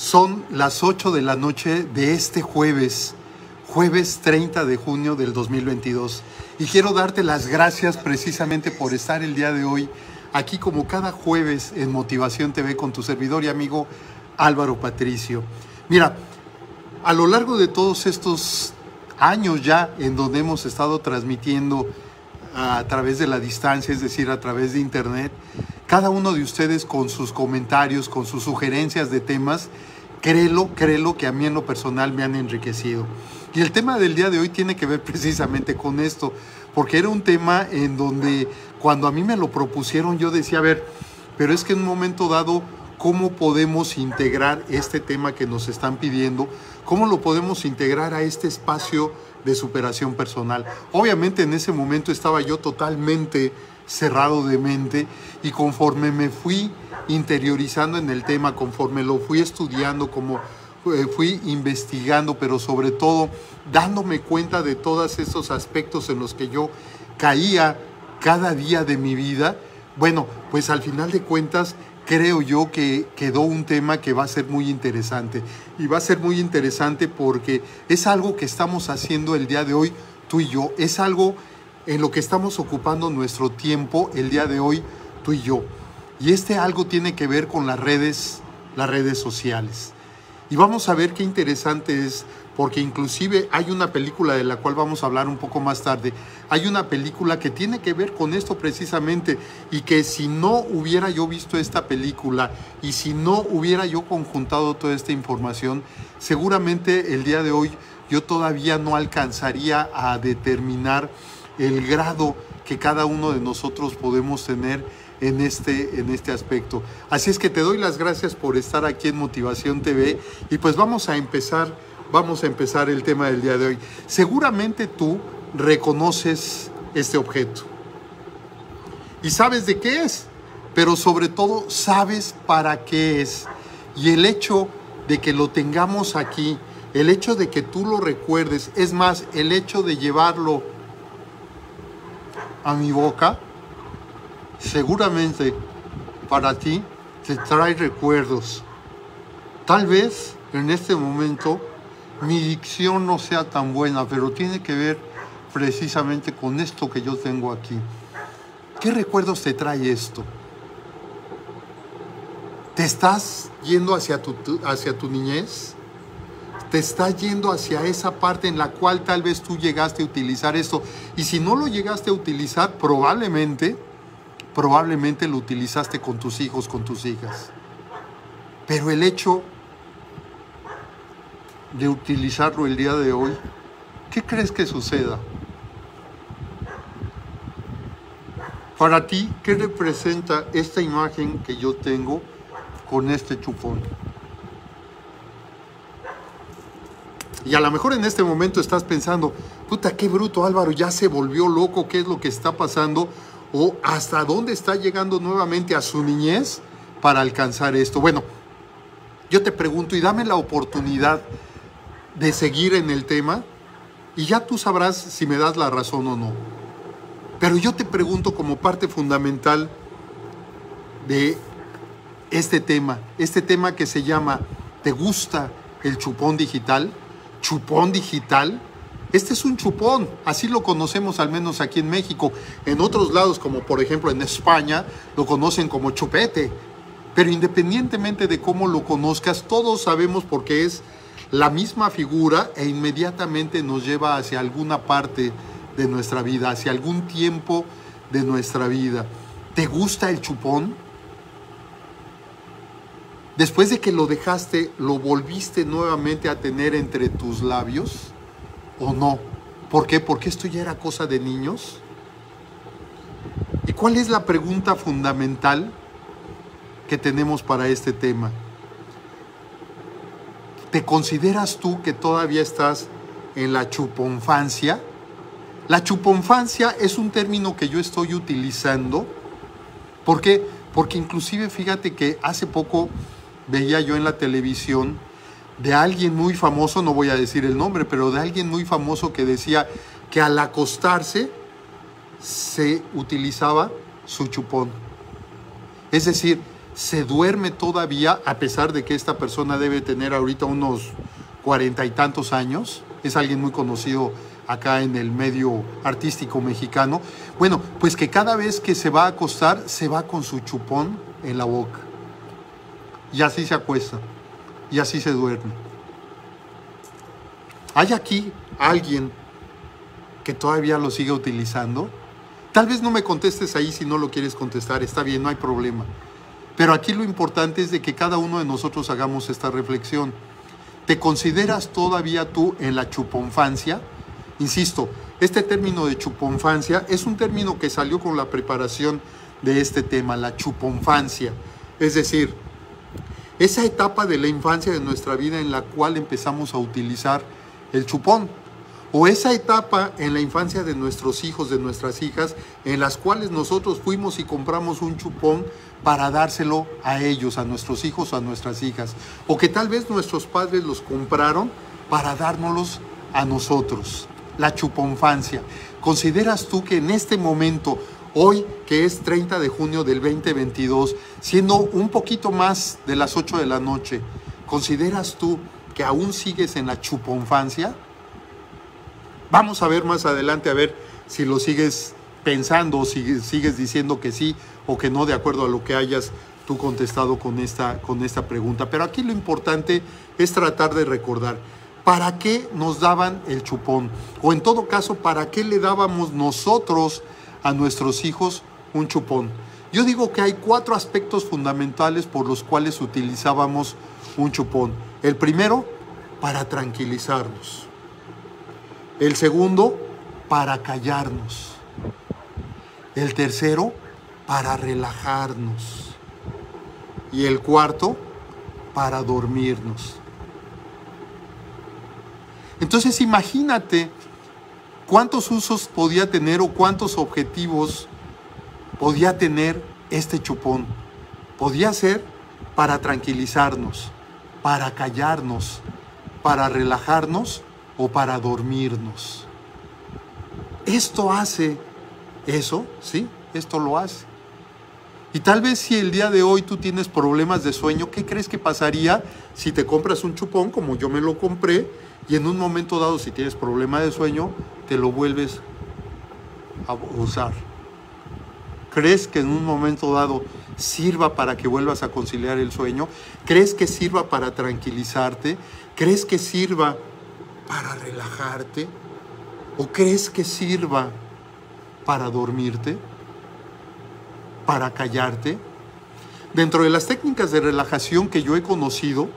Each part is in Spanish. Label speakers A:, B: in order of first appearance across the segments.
A: Son las 8 de la noche de este jueves, jueves 30 de junio del 2022. Y quiero darte las gracias precisamente por estar el día de hoy aquí como cada jueves en Motivación TV con tu servidor y amigo Álvaro Patricio. Mira, a lo largo de todos estos años ya en donde hemos estado transmitiendo a través de la distancia, es decir, a través de internet, cada uno de ustedes con sus comentarios, con sus sugerencias de temas, créelo, créelo que a mí en lo personal me han enriquecido. Y el tema del día de hoy tiene que ver precisamente con esto, porque era un tema en donde cuando a mí me lo propusieron yo decía, a ver, pero es que en un momento dado, ¿cómo podemos integrar este tema que nos están pidiendo? ¿Cómo lo podemos integrar a este espacio de superación personal? Obviamente en ese momento estaba yo totalmente cerrado de mente y conforme me fui interiorizando en el tema, conforme lo fui estudiando, como eh, fui investigando, pero sobre todo dándome cuenta de todos esos aspectos en los que yo caía cada día de mi vida, bueno, pues al final de cuentas creo yo que quedó un tema que va a ser muy interesante. Y va a ser muy interesante porque es algo que estamos haciendo el día de hoy, tú y yo. Es algo en lo que estamos ocupando nuestro tiempo el día de hoy, tú y yo. Y este algo tiene que ver con las redes, las redes sociales. Y vamos a ver qué interesante es, porque inclusive hay una película de la cual vamos a hablar un poco más tarde. Hay una película que tiene que ver con esto precisamente y que si no hubiera yo visto esta película y si no hubiera yo conjuntado toda esta información, seguramente el día de hoy yo todavía no alcanzaría a determinar el grado que cada uno de nosotros podemos tener en este, en este aspecto. Así es que te doy las gracias por estar aquí en Motivación TV y pues vamos a empezar, vamos a empezar el tema del día de hoy. Seguramente tú reconoces este objeto y sabes de qué es, pero sobre todo sabes para qué es. Y el hecho de que lo tengamos aquí, el hecho de que tú lo recuerdes, es más, el hecho de llevarlo a mi boca, seguramente para ti te trae recuerdos. Tal vez en este momento mi dicción no sea tan buena, pero tiene que ver precisamente con esto que yo tengo aquí. ¿Qué recuerdos te trae esto? ¿Te estás yendo hacia tu, hacia tu niñez? Te está yendo hacia esa parte en la cual tal vez tú llegaste a utilizar esto. Y si no lo llegaste a utilizar, probablemente, probablemente lo utilizaste con tus hijos, con tus hijas. Pero el hecho de utilizarlo el día de hoy, ¿qué crees que suceda? Para ti, ¿qué representa esta imagen que yo tengo con este chupón? Y a lo mejor en este momento estás pensando, puta, qué bruto Álvaro, ya se volvió loco, ¿qué es lo que está pasando? O hasta dónde está llegando nuevamente a su niñez para alcanzar esto. Bueno, yo te pregunto y dame la oportunidad de seguir en el tema y ya tú sabrás si me das la razón o no. Pero yo te pregunto como parte fundamental de este tema, este tema que se llama ¿Te gusta el chupón digital? Chupón digital. Este es un chupón, así lo conocemos al menos aquí en México. En otros lados, como por ejemplo en España, lo conocen como chupete. Pero independientemente de cómo lo conozcas, todos sabemos por qué es la misma figura e inmediatamente nos lleva hacia alguna parte de nuestra vida, hacia algún tiempo de nuestra vida. ¿Te gusta el chupón? Después de que lo dejaste, ¿lo volviste nuevamente a tener entre tus labios o no? ¿Por qué? Porque esto ya era cosa de niños. ¿Y cuál es la pregunta fundamental que tenemos para este tema? ¿Te consideras tú que todavía estás en la chuponfancia? La chuponfancia es un término que yo estoy utilizando. ¿Por qué? Porque inclusive fíjate que hace poco veía yo en la televisión de alguien muy famoso, no voy a decir el nombre, pero de alguien muy famoso que decía que al acostarse se utilizaba su chupón. Es decir, se duerme todavía, a pesar de que esta persona debe tener ahorita unos cuarenta y tantos años, es alguien muy conocido acá en el medio artístico mexicano. Bueno, pues que cada vez que se va a acostar, se va con su chupón en la boca. Y así se acuesta. Y así se duerme. ¿Hay aquí alguien que todavía lo sigue utilizando? Tal vez no me contestes ahí si no lo quieres contestar, está bien, no hay problema. Pero aquí lo importante es de que cada uno de nosotros hagamos esta reflexión. ¿Te consideras todavía tú en la chuponfancia? Insisto, este término de chuponfancia es un término que salió con la preparación de este tema, la chuponfancia. Es decir, esa etapa de la infancia de nuestra vida en la cual empezamos a utilizar el chupón. O esa etapa en la infancia de nuestros hijos, de nuestras hijas, en las cuales nosotros fuimos y compramos un chupón para dárselo a ellos, a nuestros hijos, a nuestras hijas. O que tal vez nuestros padres los compraron para dárnoslos a nosotros. La chuponfancia. ¿Consideras tú que en este momento, hoy que es 30 de junio del 2022, siendo un poquito más de las 8 de la noche, ¿consideras tú que aún sigues en la chuponfancia? Vamos a ver más adelante a ver si lo sigues pensando si sigues diciendo que sí o que no de acuerdo a lo que hayas tú contestado con esta, con esta pregunta. Pero aquí lo importante es tratar de recordar, ¿para qué nos daban el chupón? O en todo caso, ¿para qué le dábamos nosotros a nuestros hijos un chupón? Yo digo que hay cuatro aspectos fundamentales por los cuales utilizábamos un chupón. El primero, para tranquilizarnos. El segundo, para callarnos. El tercero, para relajarnos. Y el cuarto, para dormirnos. Entonces imagínate cuántos usos podía tener o cuántos objetivos podía tener este chupón. Podía ser para tranquilizarnos, para callarnos, para relajarnos o para dormirnos. Esto hace eso, ¿sí? Esto lo hace. Y tal vez si el día de hoy tú tienes problemas de sueño, ¿qué crees que pasaría si te compras un chupón como yo me lo compré y en un momento dado si tienes problema de sueño, te lo vuelves a usar? ¿Crees que en un momento dado sirva para que vuelvas a conciliar el sueño? ¿Crees que sirva para tranquilizarte? ¿Crees que sirva para relajarte? ¿O crees que sirva para dormirte? ¿Para callarte? Dentro de las técnicas de relajación que yo he conocido,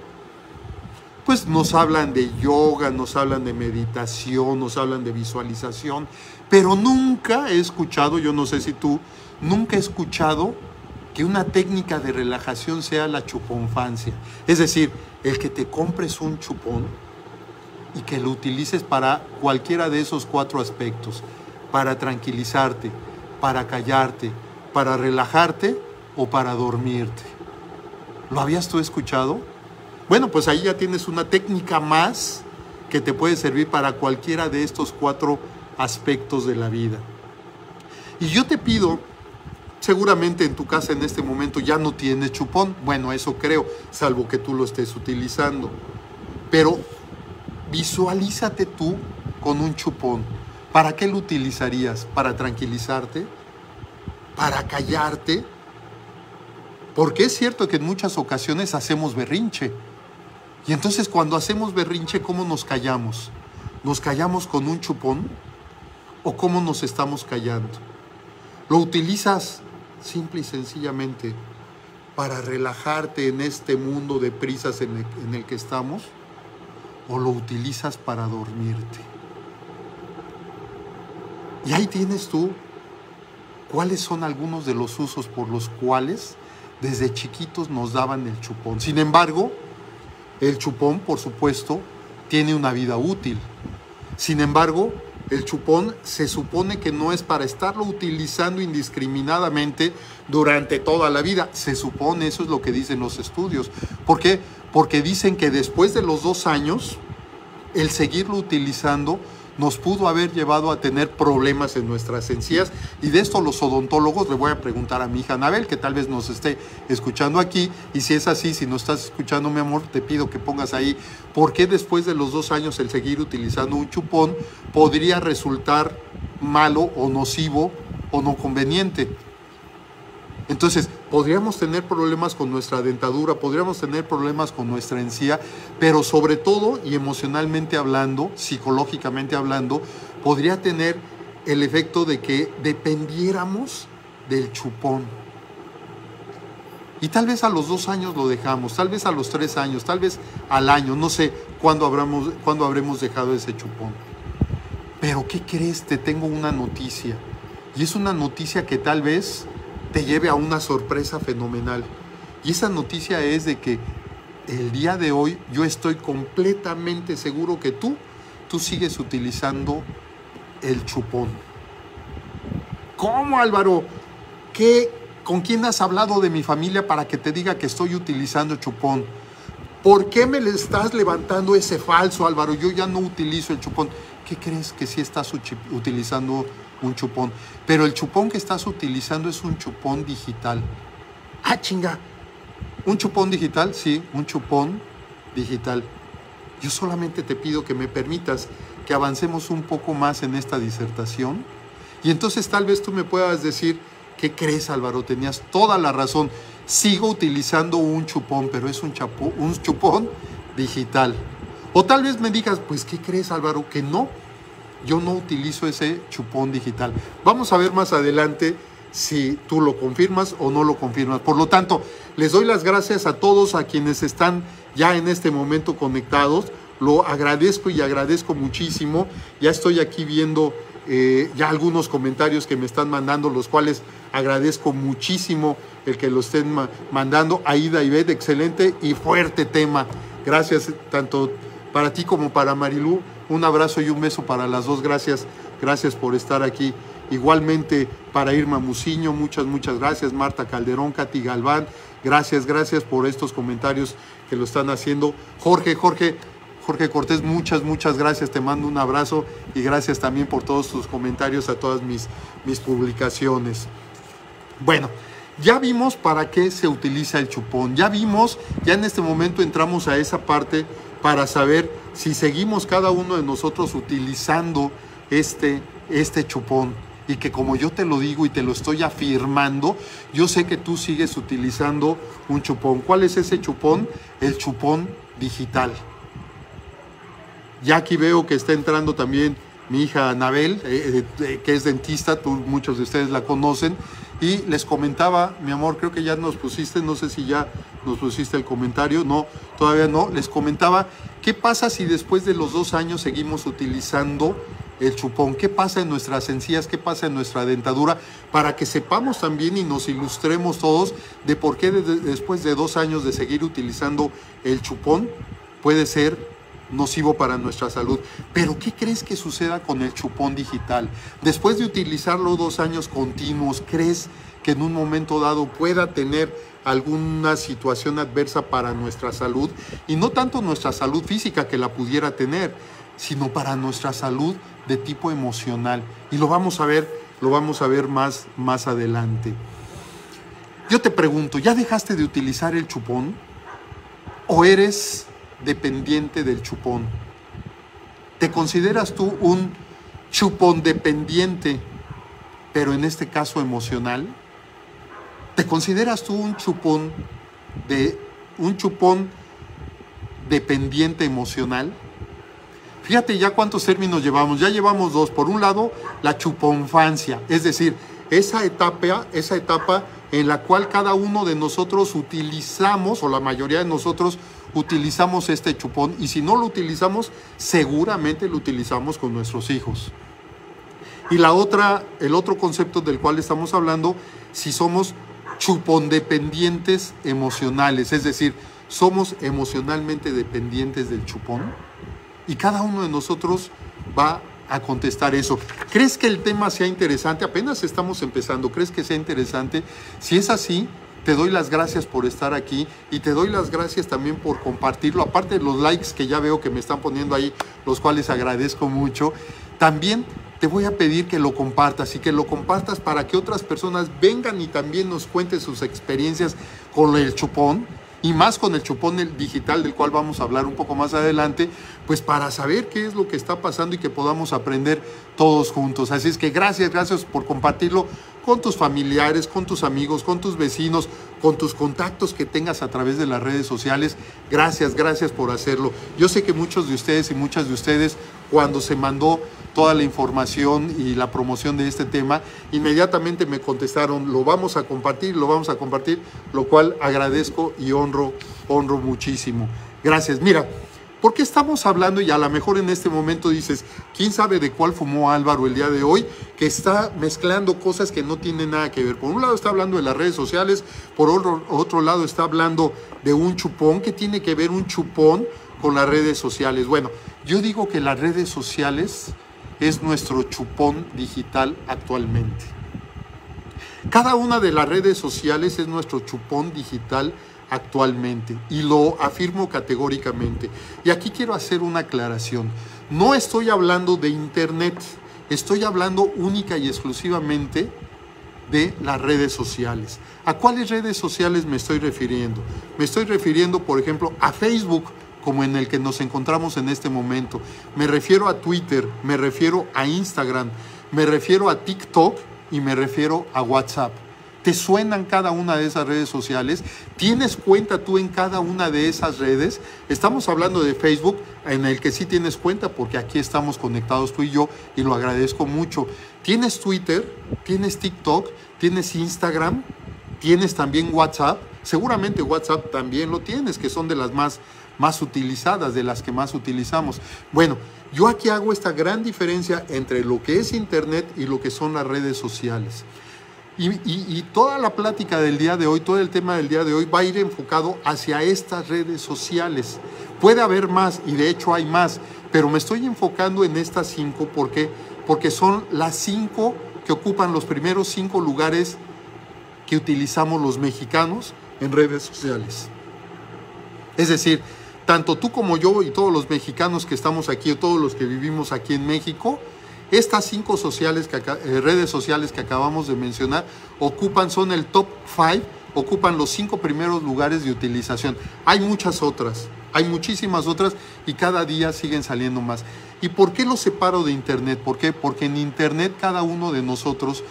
A: pues nos hablan de yoga, nos hablan de meditación, nos hablan de visualización, pero nunca he escuchado, yo no sé si tú, nunca he escuchado que una técnica de relajación sea la chuponfancia. Es decir, el que te compres un chupón y que lo utilices para cualquiera de esos cuatro aspectos, para tranquilizarte, para callarte, para relajarte o para dormirte. ¿Lo habías tú escuchado? Bueno, pues ahí ya tienes una técnica más que te puede servir para cualquiera de estos cuatro aspectos de la vida. Y yo te pido Seguramente en tu casa en este momento ya no tienes chupón. Bueno, eso creo, salvo que tú lo estés utilizando. Pero visualízate tú con un chupón. ¿Para qué lo utilizarías? ¿Para tranquilizarte? ¿Para callarte? Porque es cierto que en muchas ocasiones hacemos berrinche. Y entonces cuando hacemos berrinche, ¿cómo nos callamos? ¿Nos callamos con un chupón? ¿O cómo nos estamos callando? ¿Lo utilizas simple y sencillamente para relajarte en este mundo de prisas en el, que estamos o lo utilizas para dormirte. Y ahí tienes tú cuáles son algunos de los usos por los cuales desde chiquitos nos daban el chupón. Sin embargo, el chupón, por supuesto, tiene una vida útil. Sin embargo, el chupón se supone que no es para estarlo utilizando indiscriminadamente durante toda la vida. Se supone, eso es lo que dicen los estudios. ¿Por qué? Porque dicen que después de los dos años, el seguirlo utilizando nos pudo haber llevado a tener problemas en nuestras encías. Y de esto los odontólogos le voy a preguntar a mi hija Anabel, que tal vez nos esté escuchando aquí. Y si es así, si no estás escuchando, mi amor, te pido que pongas ahí por qué después de los dos años el seguir utilizando un chupón podría resultar malo o nocivo o no conveniente. Entonces, podríamos tener problemas con nuestra dentadura, podríamos tener problemas con nuestra encía, pero sobre todo y emocionalmente hablando, psicológicamente hablando, podría tener el efecto de que dependiéramos del chupón. Y tal vez a los dos años lo dejamos, tal vez a los tres años, tal vez al año, no sé cuándo, habremos, habremos dejado ese chupón. Pero ¿qué crees? Te tengo una noticia. Y es una noticia que tal vez te lleve a una sorpresa fenomenal. Y esa noticia es de que el día de hoy yo estoy completamente seguro que tú, tú sigues utilizando el chupón. ¿Cómo Álvaro? ¿Qué, ¿Con quién has hablado de mi familia para que te diga que estoy utilizando chupón? ¿Por qué me le estás levantando ese falso, Álvaro? Yo ya no utilizo el chupón. ¿Qué crees que sí estás utilizando un chupón. Pero el chupón que estás utilizando es un chupón digital. Ah, chinga. ¿Un chupón digital? Sí, un chupón digital. Yo solamente te pido que me permitas que avancemos un poco más en esta disertación. Y entonces tal vez tú me puedas decir, ¿qué crees Álvaro? Tenías toda la razón. Sigo utilizando un chupón, pero es un, un chupón digital. O tal vez me digas, pues ¿qué crees Álvaro? Que no, yo no utilizo ese chupón digital. Vamos a ver más adelante si tú lo confirmas o no lo confirmas. Por lo tanto, les doy las gracias a todos a quienes están ya en este momento conectados. Lo agradezco y agradezco muchísimo. Ya estoy aquí viendo eh, ya algunos comentarios que me están mandando, los cuales agradezco muchísimo el que lo estén mandando. Aida y Beth, excelente y fuerte tema. Gracias tanto para ti como para Marilú. Un abrazo y un beso para las dos. Gracias, gracias por estar aquí. Igualmente para Irma Muciño, muchas, muchas gracias. Marta Calderón, Katy Galván, gracias, gracias por estos comentarios que lo están haciendo. Jorge, Jorge, Jorge Cortés, muchas, muchas gracias. Te mando un abrazo y gracias también por todos tus comentarios a todas mis, mis publicaciones. Bueno, ya vimos para qué se utiliza el chupón. Ya vimos, ya en este momento entramos a esa parte para saber si seguimos cada uno de nosotros utilizando este, este chupón. Y que como yo te lo digo y te lo estoy afirmando, yo sé que tú sigues utilizando un chupón. ¿Cuál es ese chupón? El chupón digital. Ya aquí veo que está entrando también mi hija Anabel, eh, eh, que es dentista, muchos de ustedes la conocen, y les comentaba, mi amor, creo que ya nos pusiste, no sé si ya nos pusiste el comentario, no, todavía no, les comentaba, ¿qué pasa si después de los dos años seguimos utilizando el chupón? ¿Qué pasa en nuestras encías? ¿Qué pasa en nuestra dentadura? Para que sepamos también y nos ilustremos todos de por qué después de dos años de seguir utilizando el chupón puede ser nocivo para nuestra salud. Pero ¿qué crees que suceda con el chupón digital? Después de utilizarlo dos años continuos, ¿crees que en un momento dado pueda tener alguna situación adversa para nuestra salud? Y no tanto nuestra salud física que la pudiera tener, sino para nuestra salud de tipo emocional. Y lo vamos a ver, lo vamos a ver más, más adelante. Yo te pregunto, ¿ya dejaste de utilizar el chupón? ¿O eres dependiente del chupón? ¿Te consideras tú un chupón dependiente, pero en este caso emocional? ¿Te consideras tú un chupón de un chupón dependiente emocional? Fíjate ya cuántos términos llevamos. Ya llevamos dos. Por un lado, la chuponfancia, es decir, esa etapa, esa etapa en la cual cada uno de nosotros utilizamos, o la mayoría de nosotros utilizamos este chupón y si no lo utilizamos, seguramente lo utilizamos con nuestros hijos. Y la otra, el otro concepto del cual estamos hablando, si somos chupón dependientes emocionales, es decir, somos emocionalmente dependientes del chupón y cada uno de nosotros va a contestar eso. ¿Crees que el tema sea interesante? Apenas estamos empezando. ¿Crees que sea interesante? Si es así, te doy las gracias por estar aquí y te doy las gracias también por compartirlo. Aparte de los likes que ya veo que me están poniendo ahí, los cuales agradezco mucho. también te voy a pedir que lo compartas y que lo compartas para que otras personas vengan y también nos cuenten sus experiencias con el chupón y más con el chupón digital del cual vamos a hablar un poco más adelante, pues para saber qué es lo que está pasando y que podamos aprender todos juntos. Así es que gracias, gracias por compartirlo con tus familiares, con tus amigos, con tus vecinos, con tus contactos que tengas a través de las redes sociales. Gracias, gracias por hacerlo. Yo sé que muchos de ustedes y muchas de ustedes cuando se mandó toda la información y la promoción de este tema, inmediatamente me contestaron, lo vamos a compartir, lo vamos a compartir, lo cual agradezco y honro, honro muchísimo. Gracias. Mira, ¿por qué estamos hablando y a lo mejor en este momento dices, quién sabe de cuál fumó Álvaro el día de hoy, que está mezclando cosas que no tienen nada que ver? Por un lado está hablando de las redes sociales, por otro, otro lado está hablando de un chupón, que tiene que ver un chupón con las redes sociales. Bueno, yo digo que las redes sociales es nuestro chupón digital actualmente. Cada una de las redes sociales es nuestro chupón digital actualmente y lo afirmo categóricamente. Y aquí quiero hacer una aclaración. No estoy hablando de Internet, estoy hablando única y exclusivamente de las redes sociales. ¿A cuáles redes sociales me estoy refiriendo? Me estoy refiriendo, por ejemplo, a Facebook, como en el que nos encontramos en este momento. Me refiero a Twitter, me refiero a Instagram, me refiero a TikTok y me refiero a WhatsApp. ¿Te suenan cada una de esas redes sociales? ¿Tienes cuenta tú en cada una de esas redes? Estamos hablando de Facebook, en el que sí tienes cuenta, porque aquí estamos conectados tú y yo, y lo agradezco mucho. ¿Tienes Twitter? ¿Tienes TikTok? ¿Tienes Instagram? ¿Tienes también WhatsApp? Seguramente WhatsApp también lo tienes, que son de las más más utilizadas, de las que más utilizamos. Bueno, yo aquí hago esta gran diferencia entre lo que es Internet y lo que son las redes sociales. Y, toda la plática del día de hoy, todo el tema del día de hoy va a ir enfocado hacia estas redes sociales. Puede haber más, y de hecho hay más, pero me estoy enfocando en estas cinco porque, porque son las cinco que ocupan los primeros cinco lugares que utilizamos los mexicanos en redes sociales. Es decir, tanto tú como yo y todos los mexicanos que estamos aquí, o todos los que vivimos aquí en México, estas cinco sociales eh, redes sociales que acabamos de mencionar ocupan, son el top five, ocupan los cinco primeros lugares de utilización. Hay muchas otras, hay muchísimas otras y cada día siguen saliendo más. ¿Y por qué los separo de Internet? ¿Por qué? Porque en Internet cada uno de nosotros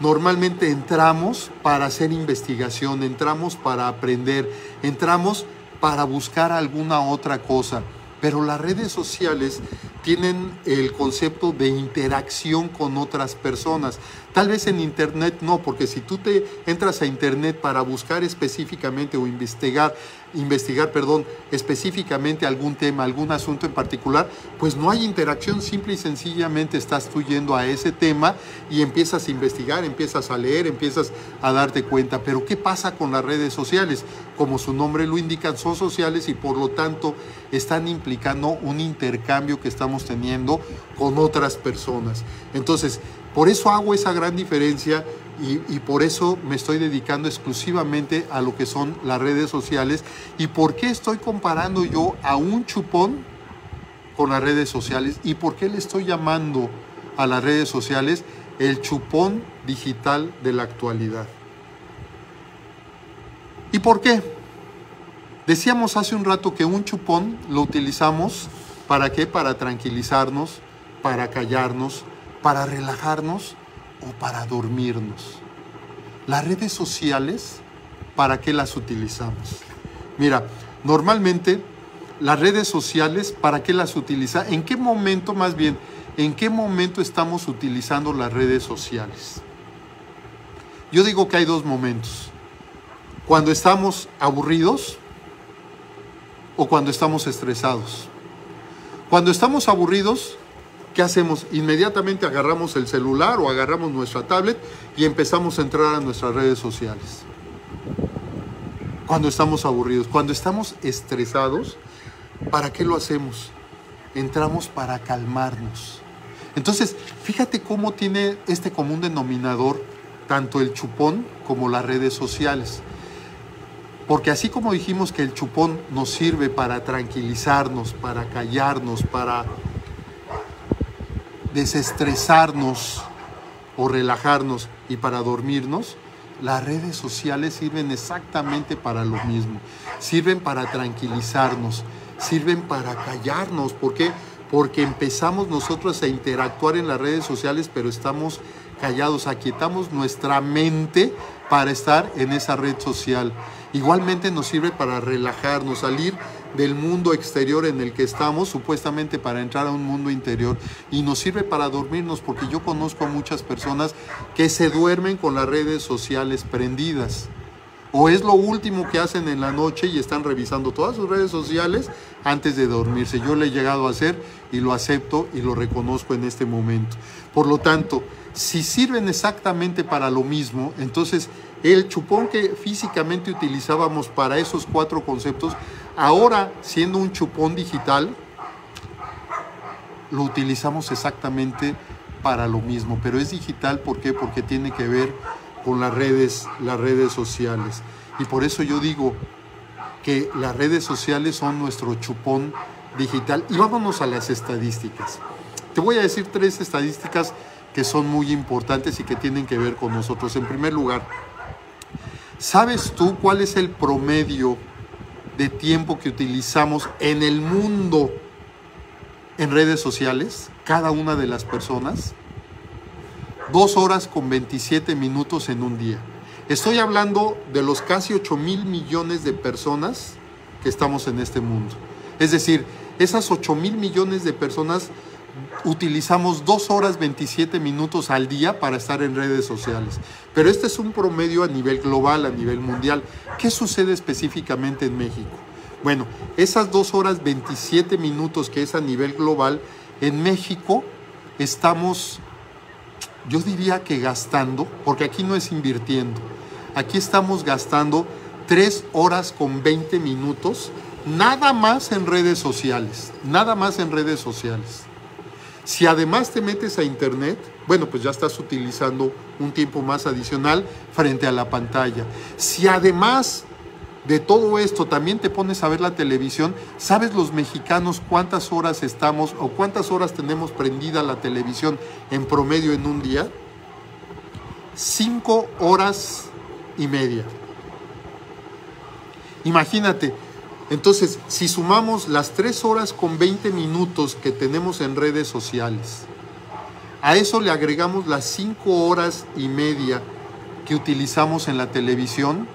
A: normalmente entramos para hacer investigación, entramos para aprender, entramos para buscar alguna otra cosa. Pero las redes sociales tienen el concepto de interacción con otras personas. Tal vez en Internet no, porque si tú te entras a Internet para buscar específicamente o investigar, investigar, perdón, específicamente algún tema, algún asunto en particular, pues no hay interacción, simple y sencillamente estás tú yendo a ese tema y empiezas a investigar, empiezas a leer, empiezas a darte cuenta. Pero ¿qué pasa con las redes sociales? Como su nombre lo indica, son sociales y por lo tanto están implicando un intercambio que estamos teniendo con otras personas. Entonces, por eso hago esa gran diferencia y, por eso me estoy dedicando exclusivamente a lo que son las redes sociales. ¿Y por qué estoy comparando yo a un chupón con las redes sociales? ¿Y por qué le estoy llamando a las redes sociales el chupón digital de la actualidad? ¿Y por qué? Decíamos hace un rato que un chupón lo utilizamos para qué? Para tranquilizarnos, para callarnos, para relajarnos o para dormirnos. Las redes sociales, ¿para qué las utilizamos? Mira, normalmente las redes sociales, ¿para qué las utiliza? ¿En qué momento más bien? ¿En qué momento estamos utilizando las redes sociales? Yo digo que hay dos momentos. Cuando estamos aburridos o cuando estamos estresados. Cuando estamos aburridos, ¿qué hacemos? Inmediatamente agarramos el celular o agarramos nuestra tablet y empezamos a entrar a nuestras redes sociales. Cuando estamos aburridos, cuando estamos estresados, ¿para qué lo hacemos? Entramos para calmarnos. Entonces, fíjate cómo tiene este común denominador tanto el chupón como las redes sociales. Porque así como dijimos que el chupón nos sirve para tranquilizarnos, para callarnos, para desestresarnos o relajarnos y para dormirnos, las redes sociales sirven exactamente para lo mismo. Sirven para tranquilizarnos, sirven para callarnos. ¿Por qué? Porque empezamos nosotros a interactuar en las redes sociales, pero estamos callados, aquietamos nuestra mente para estar en esa red social. Igualmente nos sirve para relajarnos, salir del mundo exterior en el que estamos, supuestamente para entrar a un mundo interior, y nos sirve para dormirnos, porque yo conozco a muchas personas que se duermen con las redes sociales prendidas. O es lo último que hacen en la noche y están revisando todas sus redes sociales antes de dormirse. Yo lo he llegado a hacer y lo acepto y lo reconozco en este momento. Por lo tanto, si sirven exactamente para lo mismo, entonces el chupón que físicamente utilizábamos para esos cuatro conceptos, ahora siendo un chupón digital, lo utilizamos exactamente para lo mismo, pero es digital ¿por qué? Porque tiene que ver con las redes, las redes sociales. Y por eso yo digo que las redes sociales son nuestro chupón digital. Y vámonos a las estadísticas. Te voy a decir tres estadísticas que son muy importantes y que tienen que ver con nosotros. En primer lugar, ¿sabes tú cuál es el promedio de tiempo que utilizamos en el mundo en redes sociales? Cada una de las personas. Dos horas con 27 minutos en un día. Estoy hablando de los casi 8 mil millones de personas que estamos en este mundo. Es decir, esas 8 mil millones de personas utilizamos 2 horas 27 minutos al día para estar en redes sociales. Pero este es un promedio a nivel global, a nivel mundial. ¿Qué sucede específicamente en México? Bueno, esas 2 horas 27 minutos que es a nivel global, en México estamos, yo diría que gastando, porque aquí no es invirtiendo, aquí estamos gastando 3 horas con 20 minutos, nada más en redes sociales, nada más en redes sociales. Si además te metes a internet, bueno, pues ya estás utilizando un tiempo más adicional frente a la pantalla. Si además de todo esto también te pones a ver la televisión, ¿sabes los mexicanos cuántas horas estamos o cuántas horas tenemos prendida la televisión en promedio en un día? Cinco horas y media. Imagínate, entonces, si sumamos las 3 horas con 20 minutos que tenemos en redes sociales, a eso le agregamos las 5 horas y media que utilizamos en la televisión,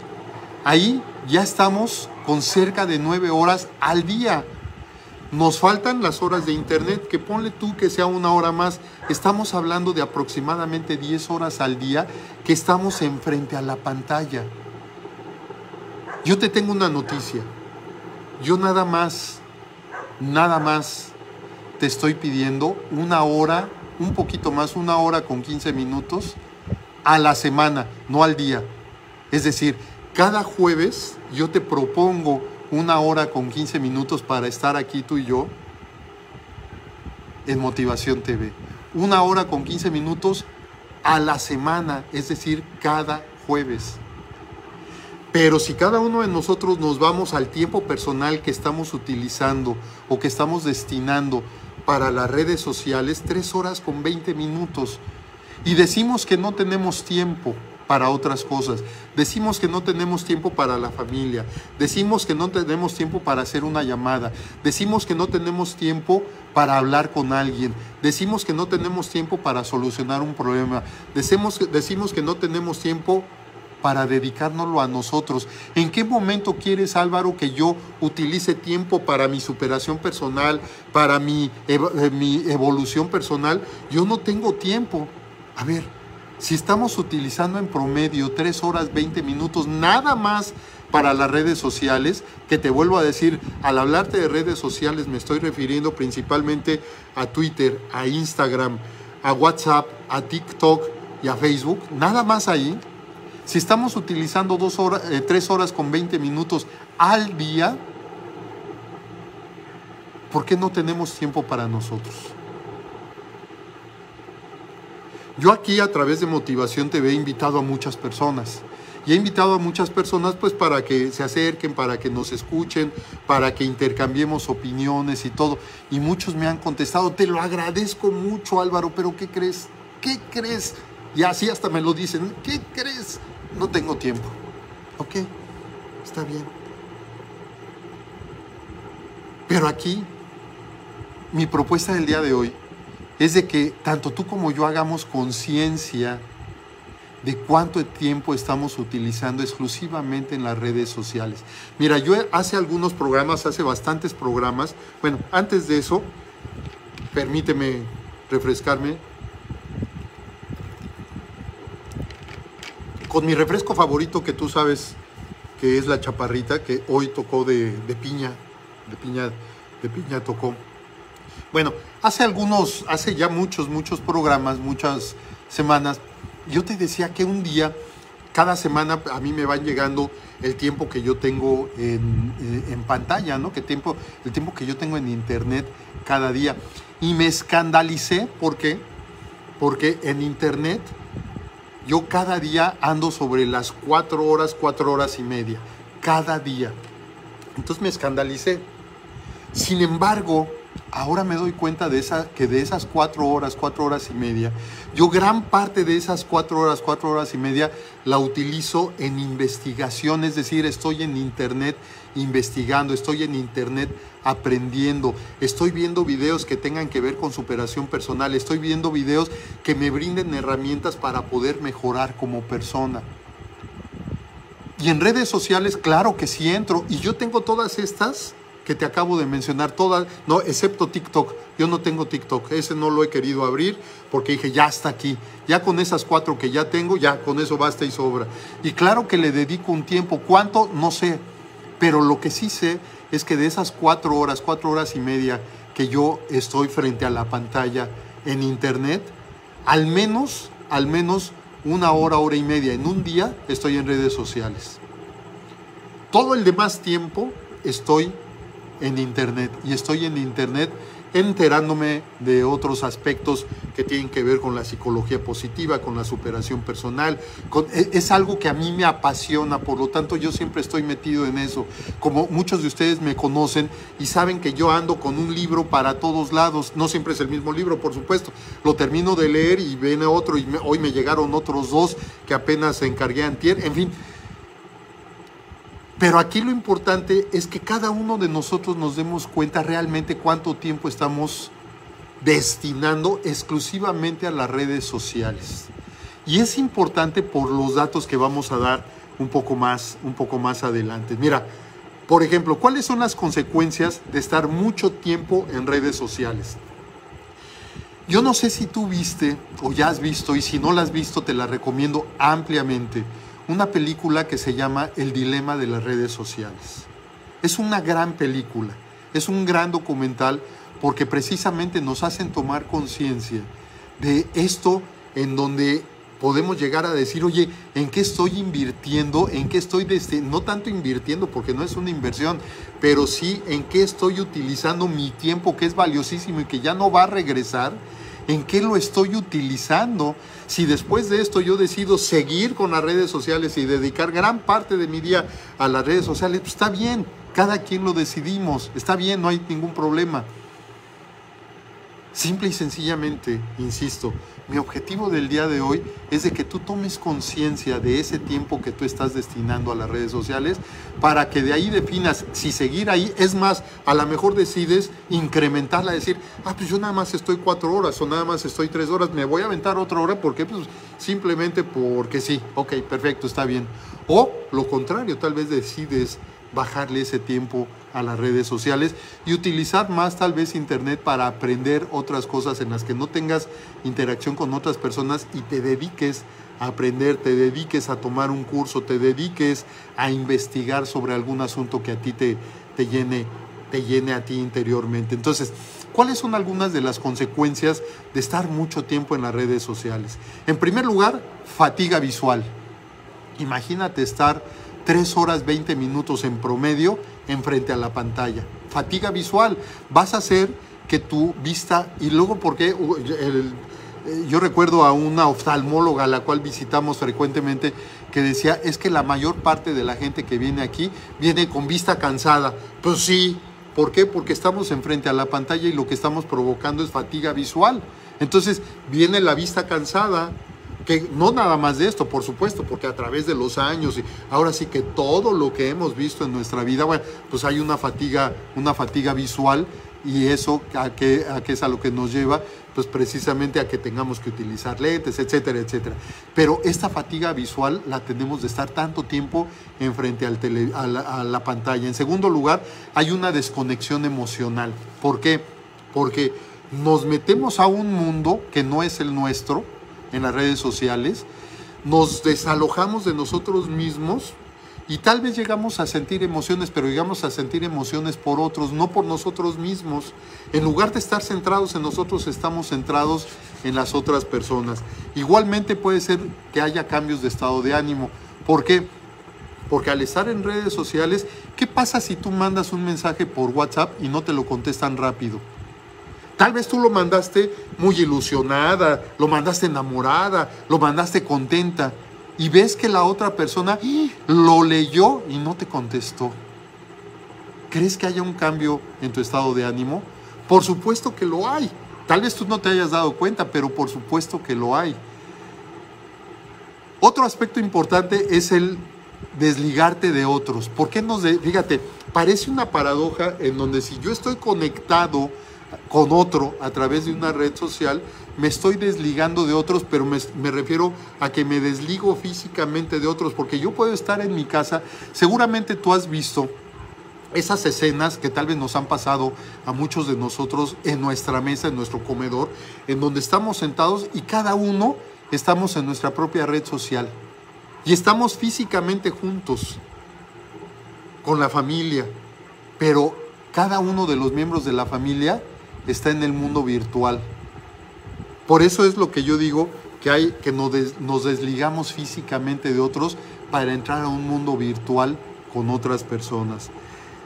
A: ahí ya estamos con cerca de 9 horas al día. Nos faltan las horas de internet, que ponle tú que sea una hora más. Estamos hablando de aproximadamente 10 horas al día que estamos enfrente a la pantalla. Yo te tengo una noticia. Yo nada más, nada más te estoy pidiendo una hora, un poquito más, una hora con 15 minutos a la semana, no al día. Es decir, cada jueves yo te propongo una hora con 15 minutos para estar aquí tú y yo en Motivación TV. Una hora con 15 minutos a la semana, es decir, cada jueves. Pero si cada uno de nosotros nos vamos al tiempo personal que estamos utilizando o que estamos destinando para las redes sociales, tres horas con 20 minutos, y decimos que no tenemos tiempo para otras cosas, decimos que no tenemos tiempo para la familia, decimos que no tenemos tiempo para hacer una llamada, decimos que no tenemos tiempo para hablar con alguien, decimos que no tenemos tiempo para solucionar un problema, decimos, decimos que no tenemos tiempo dedicárnoslo a nosotros. ¿En qué momento quieres, Álvaro, que yo utilice tiempo para mi superación personal, para mi, eh, mi evolución personal? Yo no tengo tiempo. A ver, si estamos utilizando en promedio 3 horas 20 minutos nada más para las redes sociales, que te vuelvo a decir, al hablarte de redes sociales me estoy refiriendo principalmente a Twitter, a Instagram, a WhatsApp, a TikTok y a Facebook, nada más ahí, si estamos utilizando dos horas, eh, tres horas con 20 minutos al día, ¿por qué no tenemos tiempo para nosotros? Yo aquí a través de Motivación TV he invitado a muchas personas Y he invitado a muchas personas pues para que se acerquen, para que nos escuchen, para que intercambiemos opiniones y todo. Y muchos me han contestado, te lo agradezco mucho Álvaro, pero ¿qué crees? ¿Qué crees? Y así hasta me lo dicen, ¿qué crees? No tengo tiempo. Ok, está bien. Pero aquí, mi propuesta del día de hoy es de que tanto tú como yo hagamos conciencia de cuánto tiempo estamos utilizando exclusivamente en las redes sociales. Mira, yo hace algunos programas, hace bastantes programas, bueno, antes de eso, permíteme refrescarme. Con mi refresco favorito que tú sabes que es la chaparrita, que hoy tocó de, piña, de piña, de piña tocó. Bueno, hace algunos, hace ya muchos, muchos programas, muchas semanas, yo te decía que un día, cada semana a mí me van llegando el tiempo que yo tengo en, eh, en pantalla, ¿no? Que tiempo, el tiempo que yo tengo en internet cada día. Y me escandalicé, ¿por qué? Porque en internet yo cada día ando sobre las cuatro horas, cuatro horas y media, cada día. Entonces me escandalicé. Sin embargo, ahora me doy cuenta de esa, que de esas cuatro horas, cuatro horas y media, yo gran parte de esas cuatro horas, cuatro horas y media la utilizo en investigación, es decir, estoy en internet investigando, estoy en internet aprendiendo, estoy viendo videos que tengan que ver con superación personal, estoy viendo videos que me brinden herramientas para poder mejorar como persona. Y en redes sociales, claro que sí entro, y yo tengo todas estas que te acabo de mencionar, todas, no, excepto TikTok. Yo no tengo TikTok, ese no lo he querido abrir porque dije, ya está aquí. Ya con esas cuatro que ya tengo, ya con eso basta y sobra. Y claro que le dedico un tiempo, ¿cuánto? No sé. Pero lo que sí sé es que de esas cuatro horas, cuatro horas y media que yo estoy frente a la pantalla en internet, al menos, al menos una hora, hora y media en un día estoy en redes sociales. Todo el demás tiempo estoy en Internet y estoy en Internet enterándome de otros aspectos que tienen que ver con la psicología positiva, con la superación personal. E, es algo que a mí me apasiona, por lo tanto yo siempre estoy metido en eso. Como muchos de ustedes me conocen y saben que yo ando con un libro para todos lados, no siempre es el mismo libro, por supuesto. Lo termino de leer y viene otro y hoy me llegaron otros dos que apenas encargué antier. En fin, pero aquí lo importante es que cada uno de nosotros nos demos cuenta realmente cuánto tiempo estamos destinando exclusivamente a las redes sociales. Y es importante por los datos que vamos a dar un poco más, un poco más adelante. Mira, por ejemplo, ¿cuáles son las consecuencias de estar mucho tiempo en redes sociales? Yo no sé si tú viste o ya has visto, y si no la has visto, te la recomiendo ampliamente una película que se llama El dilema de las redes sociales. Es una gran película, es un gran documental porque precisamente nos hacen tomar conciencia de esto en donde podemos llegar a decir, oye, ¿en qué estoy invirtiendo? ¿En qué estoy, no tanto invirtiendo porque no es una inversión, pero sí en qué estoy utilizando mi tiempo que es valiosísimo y que ya no va a regresar? ¿En qué lo estoy utilizando? Si después de esto yo decido seguir con las redes sociales y dedicar gran parte de mi día a las redes sociales, pues está bien, cada quien lo decidimos, está bien, no hay ningún problema. Simple y sencillamente, insisto, mi objetivo del día de hoy es de que tú tomes conciencia de ese tiempo que tú estás destinando a las redes sociales para que de ahí definas si seguir ahí. Es más, a lo mejor decides incrementarla, decir, ah, pues yo nada más estoy cuatro horas o nada más estoy tres horas, me voy a aventar otra hora porque pues simplemente porque sí, ok, perfecto, está bien. O lo contrario, tal vez decides bajarle ese tiempo a las redes sociales y utilizar más tal vez internet para aprender otras cosas en las que no tengas interacción con otras personas y te dediques a aprender, te dediques a tomar un curso, te dediques a investigar sobre algún asunto que a ti te, te llene te llene a ti interiormente. Entonces, ¿cuáles son algunas de las consecuencias de estar mucho tiempo en las redes sociales? En primer lugar, fatiga visual. Imagínate estar 3 horas 20 minutos en promedio enfrente a la pantalla. Fatiga visual. Vas a hacer que tu vista, y luego porque eh, yo recuerdo a una oftalmóloga a la cual visitamos frecuentemente que decía, es que la mayor parte de la gente que viene aquí viene con vista cansada. Pues sí, ¿por qué? Porque estamos enfrente a la pantalla y lo que estamos provocando es fatiga visual. Entonces viene la vista cansada, que no nada más de esto, por supuesto, porque a través de los años y ahora sí que todo lo que hemos visto en nuestra vida, bueno, pues hay una fatiga, una fatiga visual y eso a qué, es a lo que nos lleva, pues precisamente a que tengamos que utilizar lentes, etcétera, etcétera. Pero esta fatiga visual la tenemos de estar tanto tiempo enfrente al a, la, a la pantalla. En segundo lugar, hay una desconexión emocional. ¿Por qué? Porque nos metemos a un mundo que no es el nuestro en las redes sociales, nos desalojamos de nosotros mismos y tal vez llegamos a sentir emociones, pero llegamos a sentir emociones por otros, no por nosotros mismos. En lugar de estar centrados en nosotros, estamos centrados en las otras personas. Igualmente puede ser que haya cambios de estado de ánimo. ¿Por qué? Porque al estar en redes sociales, ¿qué pasa si tú mandas un mensaje por WhatsApp y no te lo contestan rápido? Tal vez tú lo mandaste muy ilusionada, lo mandaste enamorada, lo mandaste contenta y ves que la otra persona lo leyó y no te contestó. ¿Crees que haya un cambio en tu estado de ánimo? Por supuesto que lo hay. Tal vez tú no te hayas dado cuenta, pero por supuesto que lo hay. Otro aspecto importante es el desligarte de otros. ¿Por qué nos... Fíjate, parece una paradoja en donde si yo estoy conectado con otro a través de una red social, me estoy desligando de otros, pero me, refiero a que me desligo físicamente de otros, porque yo puedo estar en mi casa, seguramente tú has visto esas escenas que tal vez nos han pasado a muchos de nosotros en nuestra mesa, en nuestro comedor, en donde estamos sentados y cada uno estamos en nuestra propia red social. Y estamos físicamente juntos con la familia, pero cada uno de los miembros de la familia está en el mundo virtual. Por eso es lo que yo digo que hay que nos, desligamos físicamente de otros para entrar a un mundo virtual con otras personas.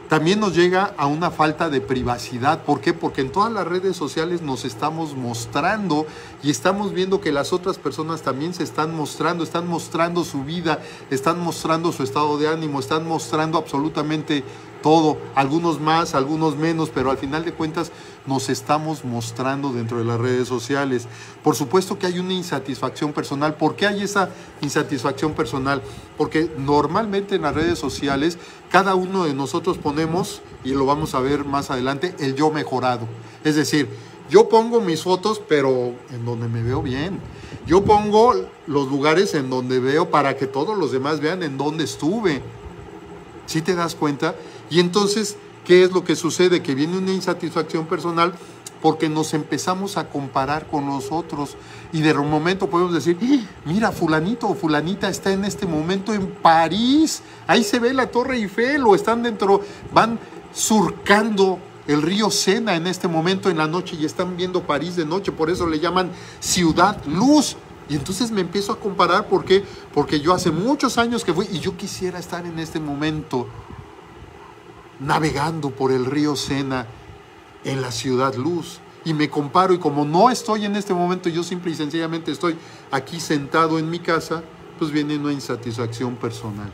A: También nos llega a una falta de privacidad. ¿Por qué? Porque en todas las redes sociales nos estamos mostrando y estamos viendo que las otras personas también se están mostrando, están mostrando su vida, están mostrando su estado de ánimo, están mostrando absolutamente todo, algunos más, algunos menos, pero al final de cuentas nos estamos mostrando dentro de las redes sociales. Por supuesto que hay una insatisfacción personal. ¿Por qué hay esa insatisfacción personal? Porque normalmente en las redes sociales cada uno de nosotros ponemos, y lo vamos a ver más adelante, el yo mejorado. Es decir, yo pongo mis fotos, pero en donde me veo bien. Yo pongo los lugares en donde veo para que todos los demás vean en dónde estuve. ¿Sí te das cuenta? Y entonces, ¿qué es lo que sucede? Que viene una insatisfacción personal porque nos empezamos a comparar con los otros y de un momento podemos decir, ¡Ah! mira, fulanito o fulanita está en este momento en París, ahí se ve la Torre Eiffel o están dentro, van surcando el río Sena en este momento en la noche y están viendo París de noche, por eso le llaman ciudad luz. Y entonces me empiezo a comparar, ¿por qué? Porque yo hace muchos años que fui y yo quisiera estar en este momento navegando por el río Sena en la ciudad luz. Y me comparo y como no estoy en este momento, yo simple y sencillamente estoy aquí sentado en mi casa, pues viene una insatisfacción personal.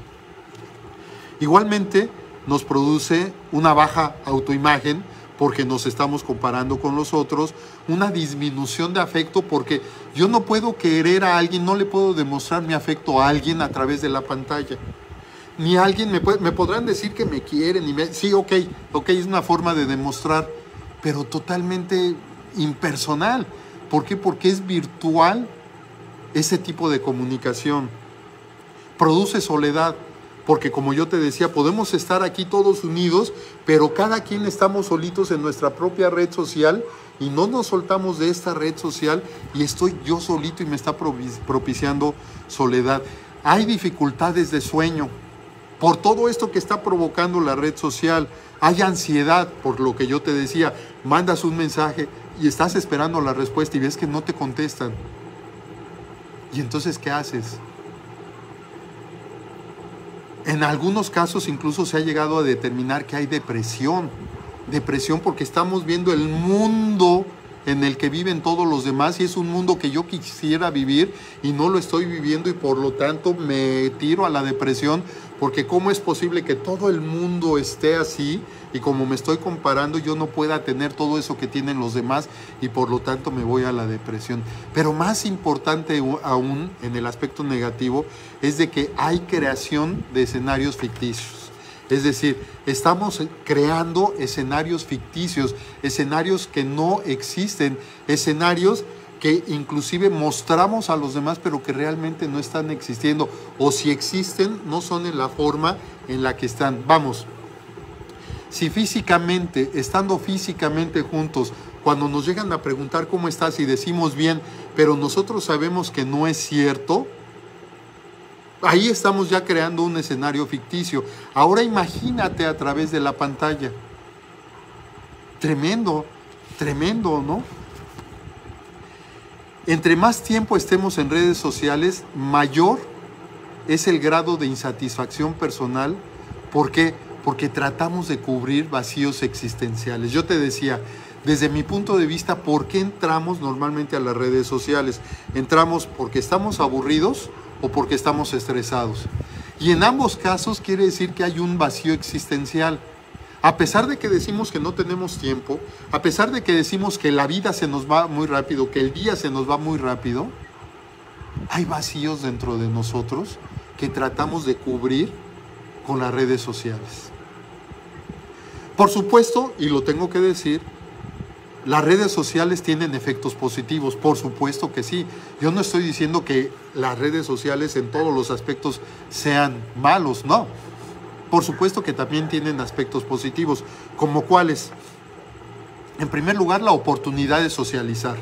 A: Igualmente nos produce una baja autoimagen porque nos estamos comparando con los otros, una disminución de afecto porque yo no puedo querer a alguien, no le puedo demostrar mi afecto a alguien a través de la pantalla ni alguien me, me podrán decir que me quieren, y me, sí, ok, ok, es una forma de demostrar, pero totalmente impersonal. ¿Por qué? Porque es virtual ese tipo de comunicación. Produce soledad, porque como yo te decía, podemos estar aquí todos unidos, pero cada quien estamos solitos en nuestra propia red social y no nos soltamos de esta red social y estoy yo solito y me está propiciando soledad. Hay dificultades de sueño, por todo esto que está provocando la red social. Hay ansiedad, por lo que yo te decía, mandas un mensaje y estás esperando la respuesta y ves que no te contestan. ¿Y entonces qué haces? En algunos casos incluso se ha llegado a determinar que hay depresión. Depresión porque estamos viendo el mundo en el que viven todos los demás y es un mundo que yo quisiera vivir y no lo estoy viviendo y por lo tanto me tiro a la depresión porque cómo es posible que todo el mundo esté así y como me estoy comparando yo no pueda tener todo eso que tienen los demás y por lo tanto me voy a la depresión. Pero más importante aún en el aspecto negativo es de que hay creación de escenarios ficticios. Es decir, estamos creando escenarios ficticios, escenarios que no existen, escenarios que inclusive mostramos a los demás pero que realmente no están existiendo o si existen no son en la forma en la que están. Vamos, si físicamente, estando físicamente juntos, cuando nos llegan a preguntar cómo estás y decimos bien, pero nosotros sabemos que no es cierto, Ahí estamos ya creando un escenario ficticio. Ahora imagínate a través de la pantalla. Tremendo, tremendo, ¿no? Entre más tiempo estemos en redes sociales, mayor es el grado de insatisfacción personal. ¿Por qué? Porque tratamos de cubrir vacíos existenciales. Yo te decía, desde mi punto de vista, ¿por qué entramos normalmente a las redes sociales? Entramos porque estamos aburridos o porque estamos estresados. Y en ambos casos quiere decir que hay un vacío existencial. A pesar de que decimos que no tenemos tiempo, a pesar de que decimos que la vida se nos va muy rápido, que el día se nos va muy rápido, hay vacíos dentro de nosotros que tratamos de cubrir con las redes sociales. Por supuesto, y lo tengo que decir, las redes sociales tienen efectos positivos, por supuesto que sí. Yo no estoy diciendo que las redes sociales en todos los aspectos sean malos, no. Por supuesto que también tienen aspectos positivos, como cuáles. En primer lugar, la oportunidad de socializar.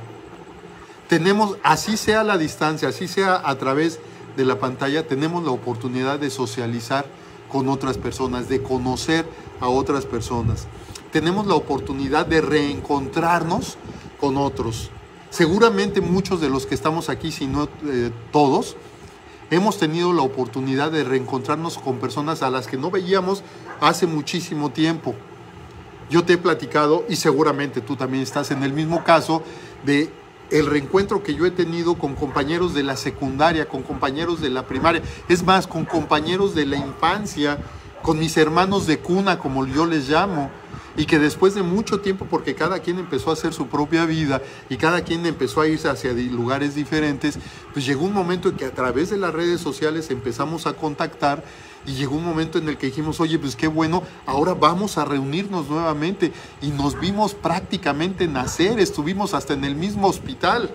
A: Tenemos, así sea la distancia, así sea a través de la pantalla, tenemos la oportunidad de socializar con otras personas, de conocer a otras personas tenemos la oportunidad de reencontrarnos con otros. Seguramente muchos de los que estamos aquí, si no eh, todos, hemos tenido la oportunidad de reencontrarnos con personas a las que no veíamos hace muchísimo tiempo. Yo te he platicado, y seguramente tú también estás en el mismo caso, de el reencuentro que yo he tenido con compañeros de la secundaria, con compañeros de la primaria, es más, con compañeros de la infancia, con mis hermanos de cuna, como yo les llamo y que después de mucho tiempo, porque cada quien empezó a hacer su propia vida y cada quien empezó a irse hacia lugares diferentes, pues llegó un momento en que a través de las redes sociales empezamos a contactar y llegó un momento en el que dijimos, oye, pues qué bueno, ahora vamos a reunirnos nuevamente y nos vimos prácticamente nacer, estuvimos hasta en el mismo hospital,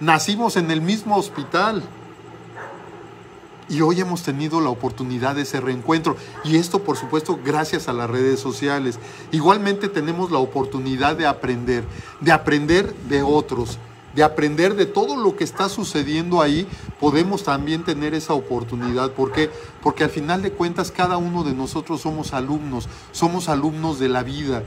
A: nacimos en el mismo hospital. Y hoy hemos tenido la oportunidad de ese reencuentro. Y esto, por supuesto, gracias a las redes sociales. Igualmente tenemos la oportunidad de aprender, de aprender de otros, de aprender de todo lo que está sucediendo ahí, podemos también tener esa oportunidad. ¿Por qué? Porque al final de cuentas cada uno de nosotros somos alumnos, somos alumnos de la vida.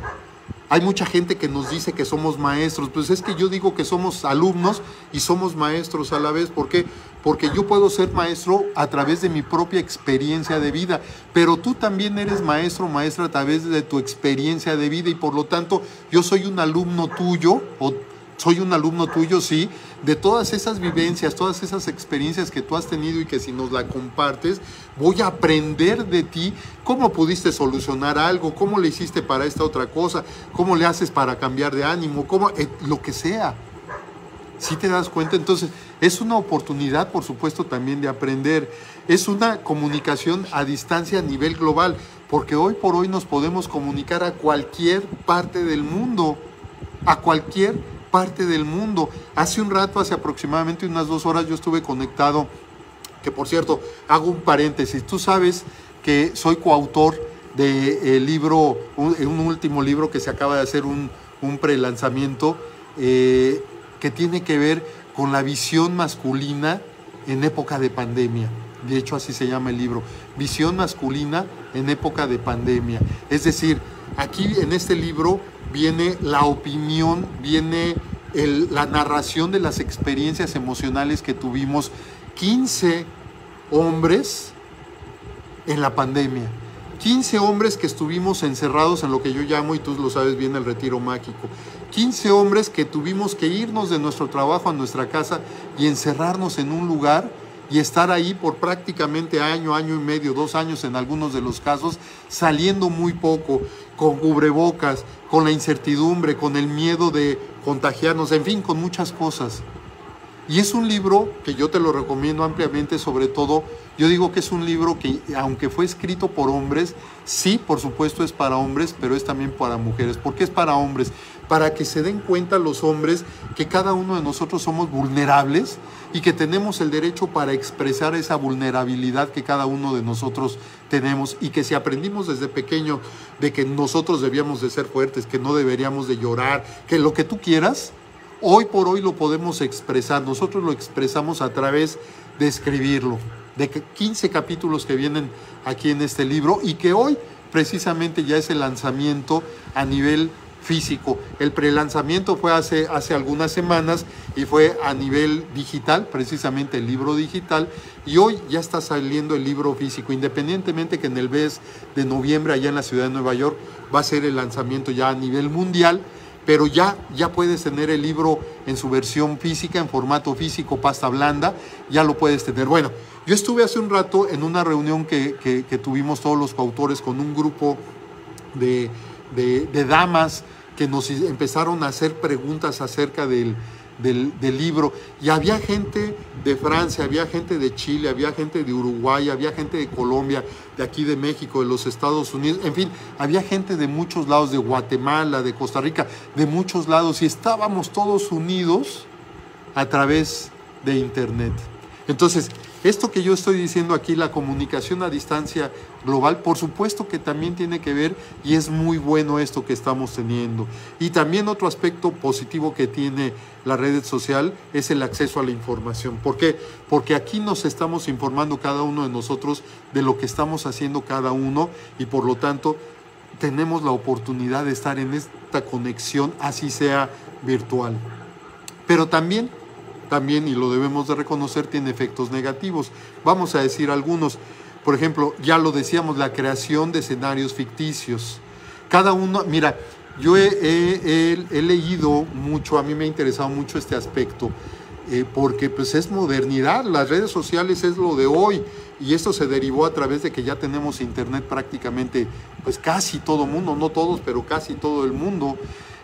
A: Hay mucha gente que nos dice que somos maestros, pues es que yo digo que somos alumnos y somos maestros a la vez. ¿Por qué? Porque yo puedo ser maestro a través de mi propia experiencia de vida, pero tú también eres maestro, maestra a través de tu experiencia de vida y por lo tanto yo soy un alumno tuyo o soy un alumno tuyo, sí, de todas esas vivencias, todas esas experiencias que tú has tenido y que si nos la compartes, voy a aprender de ti cómo pudiste solucionar algo, cómo le hiciste para esta otra cosa, cómo le haces para cambiar de ánimo, cómo, eh, lo que sea. Si te das cuenta, entonces es una oportunidad, por supuesto, también de aprender. Es una comunicación a distancia a nivel global, porque hoy por hoy nos podemos comunicar a cualquier parte del mundo, a cualquier parte del mundo. Hace un rato, hace aproximadamente unas dos horas, yo estuve conectado, que por cierto, hago un paréntesis, tú sabes que soy coautor del libro, un, un, último libro que se acaba de hacer un, un prelanzamiento eh, que tiene que ver con la visión masculina en época de pandemia. De hecho, así se llama el libro, Visión masculina en época de pandemia. Es decir, aquí en este libro viene la opinión, viene la narración de las experiencias emocionales que tuvimos 15 hombres en la pandemia. 15 hombres que estuvimos encerrados en lo que yo llamo, y tú lo sabes bien, el retiro mágico. 15 hombres que tuvimos que irnos de nuestro trabajo a nuestra casa y encerrarnos en un lugar y estar ahí por prácticamente año, año y medio, dos años en algunos de los casos, saliendo muy poco, con cubrebocas, con la incertidumbre, con el miedo de contagiarnos, en fin, con muchas cosas. Y es un libro que yo te lo recomiendo ampliamente, sobre todo, yo digo que es un libro que, aunque fue escrito por hombres, sí, por supuesto es para hombres, pero es también para mujeres. ¿Por qué es para hombres? Para que se den cuenta los hombres que cada uno de nosotros somos vulnerables y que tenemos el derecho para expresar esa vulnerabilidad que cada uno de nosotros tenemos y que si aprendimos desde pequeño de que nosotros debíamos de ser fuertes, que no deberíamos de llorar, que lo que tú quieras, Hoy por hoy lo podemos expresar, nosotros lo expresamos a través de escribirlo, de 15 capítulos que vienen aquí en este libro y que hoy precisamente ya es el lanzamiento a nivel físico. El prelanzamiento fue hace, hace algunas semanas y fue a nivel digital, precisamente el libro digital, y hoy ya está saliendo el libro físico, independientemente que en el mes de noviembre allá en la ciudad de Nueva York va a ser el lanzamiento ya a nivel mundial pero ya, ya puedes tener el libro en su versión física, en formato físico, pasta blanda, ya lo puedes tener. Bueno, yo estuve hace un rato en una reunión que, tuvimos todos los coautores con un grupo de, de damas que nos empezaron a hacer preguntas acerca del, del, libro. Y había gente de Francia, había gente de Chile, había gente de Uruguay, había gente de Colombia, de aquí de México, de los Estados Unidos, en fin, había gente de muchos lados, de Guatemala, de Costa Rica, de muchos lados, y estábamos todos unidos a través de Internet. Entonces, esto que yo estoy diciendo aquí, la comunicación a distancia global, por supuesto que también tiene que ver y es muy bueno esto que estamos teniendo. Y también otro aspecto positivo que tiene la red social es el acceso a la información. ¿Por qué? Porque aquí nos estamos informando cada uno de nosotros de lo que estamos haciendo cada uno y por lo tanto tenemos la oportunidad de estar en esta conexión, así sea virtual. Pero también también, y lo debemos de reconocer, tiene efectos negativos. Vamos a decir algunos. Por ejemplo, ya lo decíamos, la creación de escenarios ficticios. Cada uno, mira, yo he, leído mucho, a mí me ha interesado mucho este aspecto, eh, porque pues es modernidad, las redes sociales es lo de hoy, y esto se derivó a través de que ya tenemos internet prácticamente, pues casi todo mundo, no todos, pero casi todo el mundo.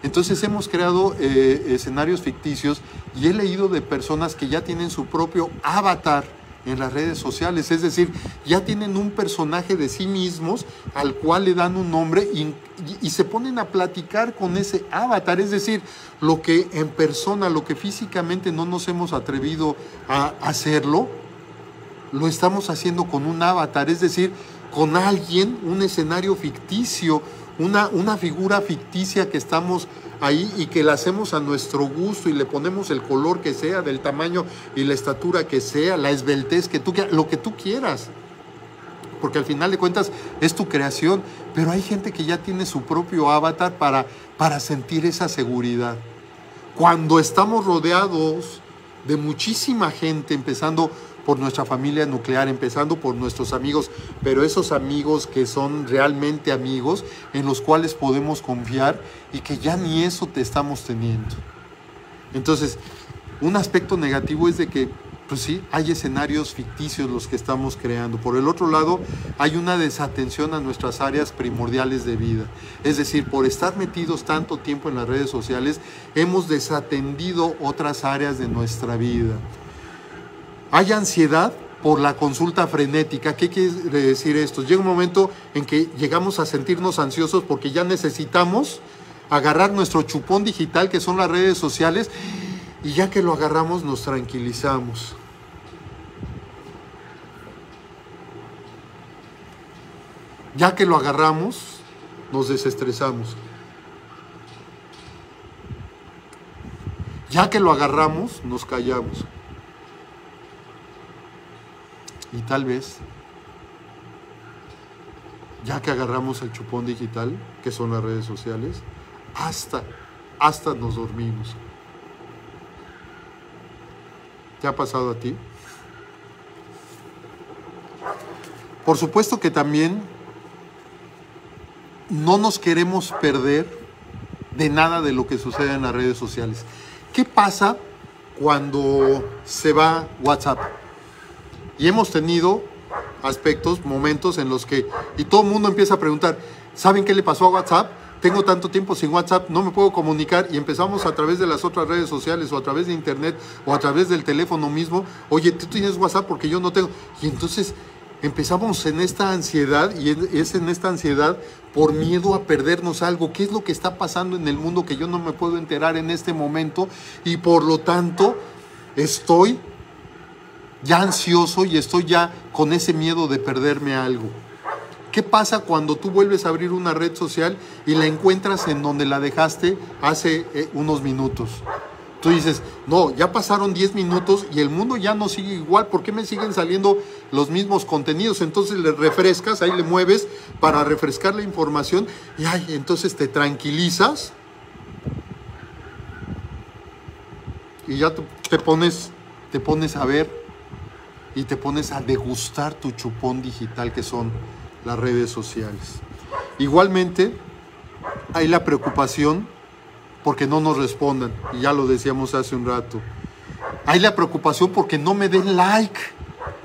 A: Entonces hemos creado eh, escenarios ficticios y he leído de personas que ya tienen su propio avatar en las redes sociales, es decir, ya tienen un personaje de sí mismos al cual le dan un nombre y, y, se ponen a platicar con ese avatar, es decir, lo que en persona, lo que físicamente no nos hemos atrevido a hacerlo, lo estamos haciendo con un avatar, es decir, con alguien, un escenario ficticio, una, una figura ficticia que estamos ahí y que la hacemos a nuestro gusto y le ponemos el color que sea, del tamaño y la estatura que sea, la esbeltez que tú quieras, lo que tú quieras. Porque al final de cuentas es tu creación, pero hay gente que ya tiene su propio avatar para, para sentir esa seguridad. Cuando estamos rodeados de muchísima gente, empezando por nuestra familia nuclear, empezando por nuestros amigos, pero esos amigos que son realmente amigos, en los cuales podemos confiar y que ya ni eso te estamos teniendo. Entonces, un aspecto negativo es de que, pues sí, hay escenarios ficticios los que estamos creando. Por el otro lado, hay una desatención a nuestras áreas primordiales de vida. Es decir, por estar metidos tanto tiempo en las redes sociales, hemos desatendido otras áreas de nuestra vida. Hay ansiedad por la consulta frenética. ¿Qué quiere decir esto? Llega un momento en que llegamos a sentirnos ansiosos porque ya necesitamos agarrar nuestro chupón digital, que son las redes sociales, y ya que lo agarramos nos tranquilizamos. Ya que lo agarramos, nos desestresamos. Ya que lo agarramos, nos callamos. Y tal vez, ya que agarramos el chupón digital, que son las redes sociales, hasta, hasta nos dormimos. ¿Te ha pasado a ti? Por supuesto que también no nos queremos perder de nada de lo que sucede en las redes sociales. ¿Qué pasa cuando se va WhatsApp? Y hemos tenido aspectos, momentos en los que, y todo el mundo empieza a preguntar, ¿saben qué le pasó a WhatsApp? Tengo tanto tiempo sin WhatsApp, no me puedo comunicar y empezamos a través de las otras redes sociales o a través de internet o a través del teléfono mismo. Oye, tú tienes WhatsApp porque yo no tengo. Y entonces empezamos en esta ansiedad y es en esta ansiedad por miedo a perdernos algo. ¿Qué es lo que está pasando en el mundo que yo no me puedo enterar en este momento? Y por lo tanto estoy ya ansioso y estoy ya con ese miedo de perderme algo. ¿Qué pasa cuando tú vuelves a abrir una red social y la encuentras en donde la dejaste hace eh, unos minutos? Tú dices, no, ya pasaron 10 minutos y el mundo ya no sigue igual, ¿por qué me siguen saliendo los mismos contenidos? Entonces le refrescas, ahí le mueves para refrescar la información y ay, entonces te tranquilizas y ya te pones, te pones a ver y te pones a degustar tu chupón digital que son las redes sociales. Igualmente, hay la preocupación porque no nos respondan, y ya lo decíamos hace un rato. Hay la preocupación porque no me den like.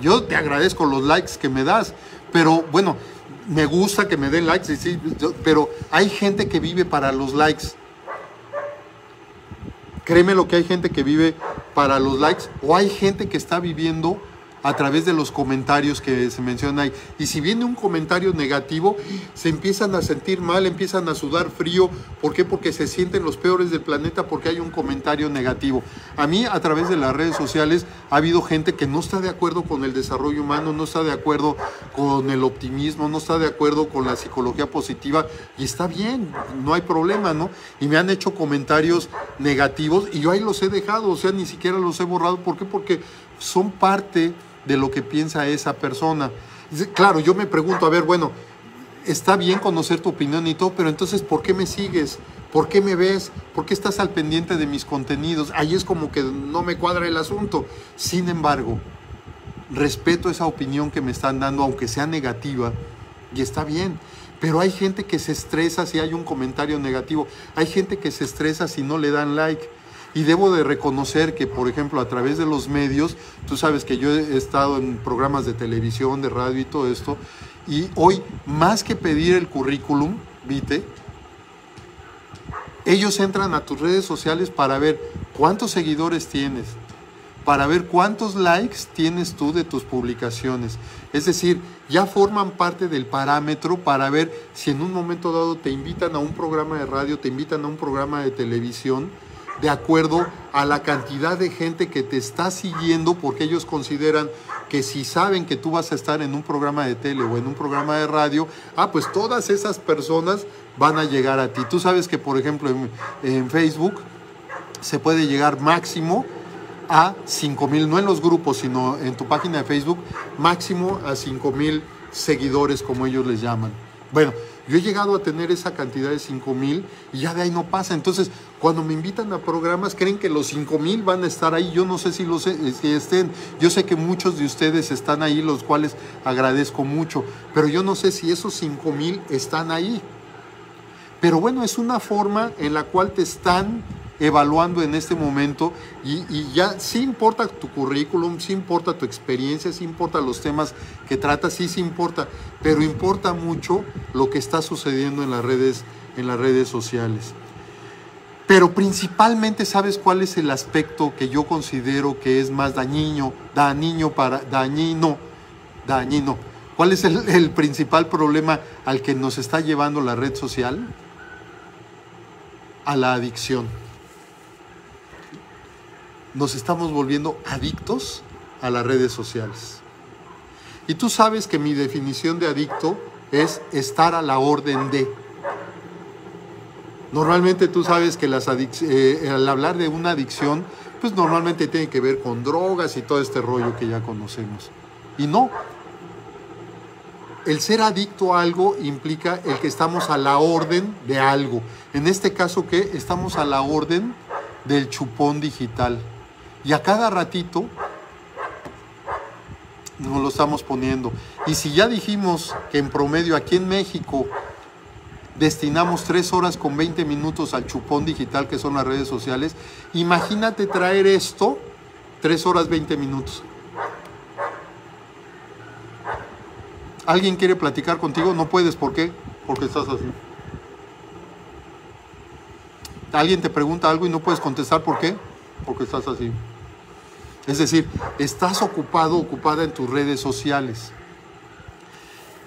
A: Yo te agradezco los likes que me das, pero bueno, me gusta que me den likes, sí, pero hay gente que vive para los likes. Créeme lo que hay gente que vive para los likes o hay gente que está viviendo a través de los comentarios que se mencionan ahí. Y si viene un comentario negativo, se empiezan a sentir mal, empiezan a sudar frío. ¿Por qué? Porque se sienten los peores del planeta porque hay un comentario negativo. A mí, a través de las redes sociales, ha habido gente que no está de acuerdo con el desarrollo humano, no está de acuerdo con el optimismo, no está de acuerdo con la psicología positiva. Y está bien, no hay problema, ¿no? Y me han hecho comentarios negativos y yo ahí los he dejado, o sea, ni siquiera los he borrado. ¿Por qué? Porque son parte de lo que piensa esa persona. Claro, yo me pregunto, a ver, bueno, está bien conocer tu opinión y todo, pero entonces, ¿por qué me sigues? ¿Por qué me ves? ¿Por qué estás al pendiente de mis contenidos? Ahí es como que no me cuadra el asunto. Sin embargo, respeto esa opinión que me están dando, aunque sea negativa, y está bien. Pero hay gente que se estresa si hay un comentario negativo. Hay gente que se estresa si no le dan like. Y debo de reconocer que, por ejemplo, a través de los medios, tú sabes que yo he estado en programas de televisión, de radio y todo esto, y hoy, más que pedir el currículum, vite, ellos entran a tus redes sociales para ver cuántos seguidores tienes, para ver cuántos likes tienes tú de tus publicaciones. Es decir, ya forman parte del parámetro para ver si en un momento dado te invitan a un programa de radio, te invitan a un programa de televisión, de acuerdo a la cantidad de gente que te está siguiendo porque ellos consideran que si saben que tú vas a estar en un programa de tele o en un programa de radio, ah, pues todas esas personas van a llegar a ti. Tú sabes que, por ejemplo, en, Facebook se puede llegar máximo a 5 mil, no en los grupos, sino en tu página de Facebook, máximo a 5 mil seguidores, como ellos les llaman. Bueno, yo he llegado a tener esa cantidad de 5 mil y ya de ahí no pasa. Entonces, cuando me invitan a programas, creen que los 5 mil van a estar ahí. Yo no sé si, los, eh, estén. Yo sé que muchos de ustedes están ahí, los cuales agradezco mucho. Pero yo no sé si esos 5 mil están ahí. Pero bueno, es una forma en la cual te están evaluando en este momento y, ya sí importa tu currículum, sí importa tu experiencia, sí importa los temas que tratas, sí, sí importa, pero importa mucho lo que está sucediendo en las redes, en las redes sociales. Pero principalmente, ¿sabes cuál es el aspecto que yo considero que es más dañino, dañino para, dañino, dañino? ¿Cuál es el principal problema al que nos está llevando la red social? A la adicción nos estamos volviendo adictos a las redes sociales. Y tú sabes que mi definición de adicto es estar a la orden de. Normalmente tú sabes que las eh, al hablar de una adicción, pues normalmente tiene que ver con drogas y todo este rollo que ya conocemos. Y no. El ser adicto a algo implica el que estamos a la orden de algo. En este caso, que estamos a la orden del chupón digital. Y a cada ratito nos lo estamos poniendo. Y si ya dijimos que en promedio aquí en México destinamos 3 horas con 20 minutos al chupón digital que son las redes sociales. Imagínate traer esto 3 horas 20 minutos. ¿Alguien quiere platicar contigo? No puedes, ¿por qué? Porque estás así. Alguien te pregunta algo y no puedes contestar, ¿por qué? Porque estás así. Es decir, estás ocupado, ocupada en tus redes sociales.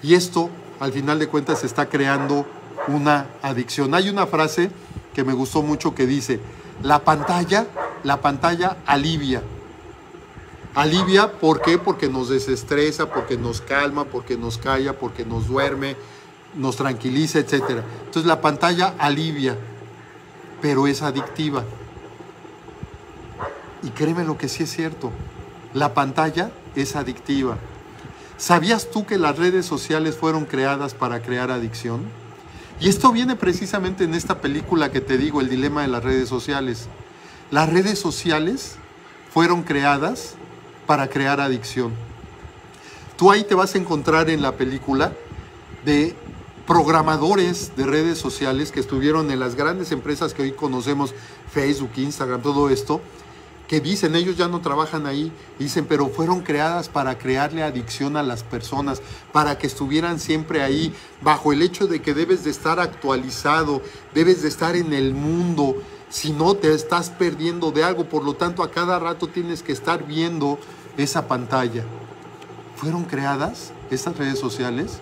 A: Y esto, al final de cuentas, está creando una adicción. Hay una frase que me gustó mucho que dice, la pantalla, la pantalla alivia. Alivia, ¿por qué? Porque nos desestresa, porque nos calma, porque nos calla, porque nos duerme, nos tranquiliza, etc. Entonces la pantalla alivia, pero es adictiva. Y créeme lo que sí es cierto, la pantalla es adictiva. ¿Sabías tú que las redes sociales fueron creadas para crear adicción? Y esto viene precisamente en esta película que te digo, El dilema de las redes sociales. Las redes sociales fueron creadas para crear adicción. Tú ahí te vas a encontrar en la película de programadores de redes sociales que estuvieron en las grandes empresas que hoy conocemos, Facebook, Instagram, todo esto, que dicen, ellos ya no trabajan ahí, dicen, pero fueron creadas para crearle adicción a las personas, para que estuvieran siempre ahí, bajo el hecho de que debes de estar actualizado, debes de estar en el mundo, si no te estás perdiendo de algo, por lo tanto a cada rato tienes que estar viendo esa pantalla. Fueron creadas estas redes sociales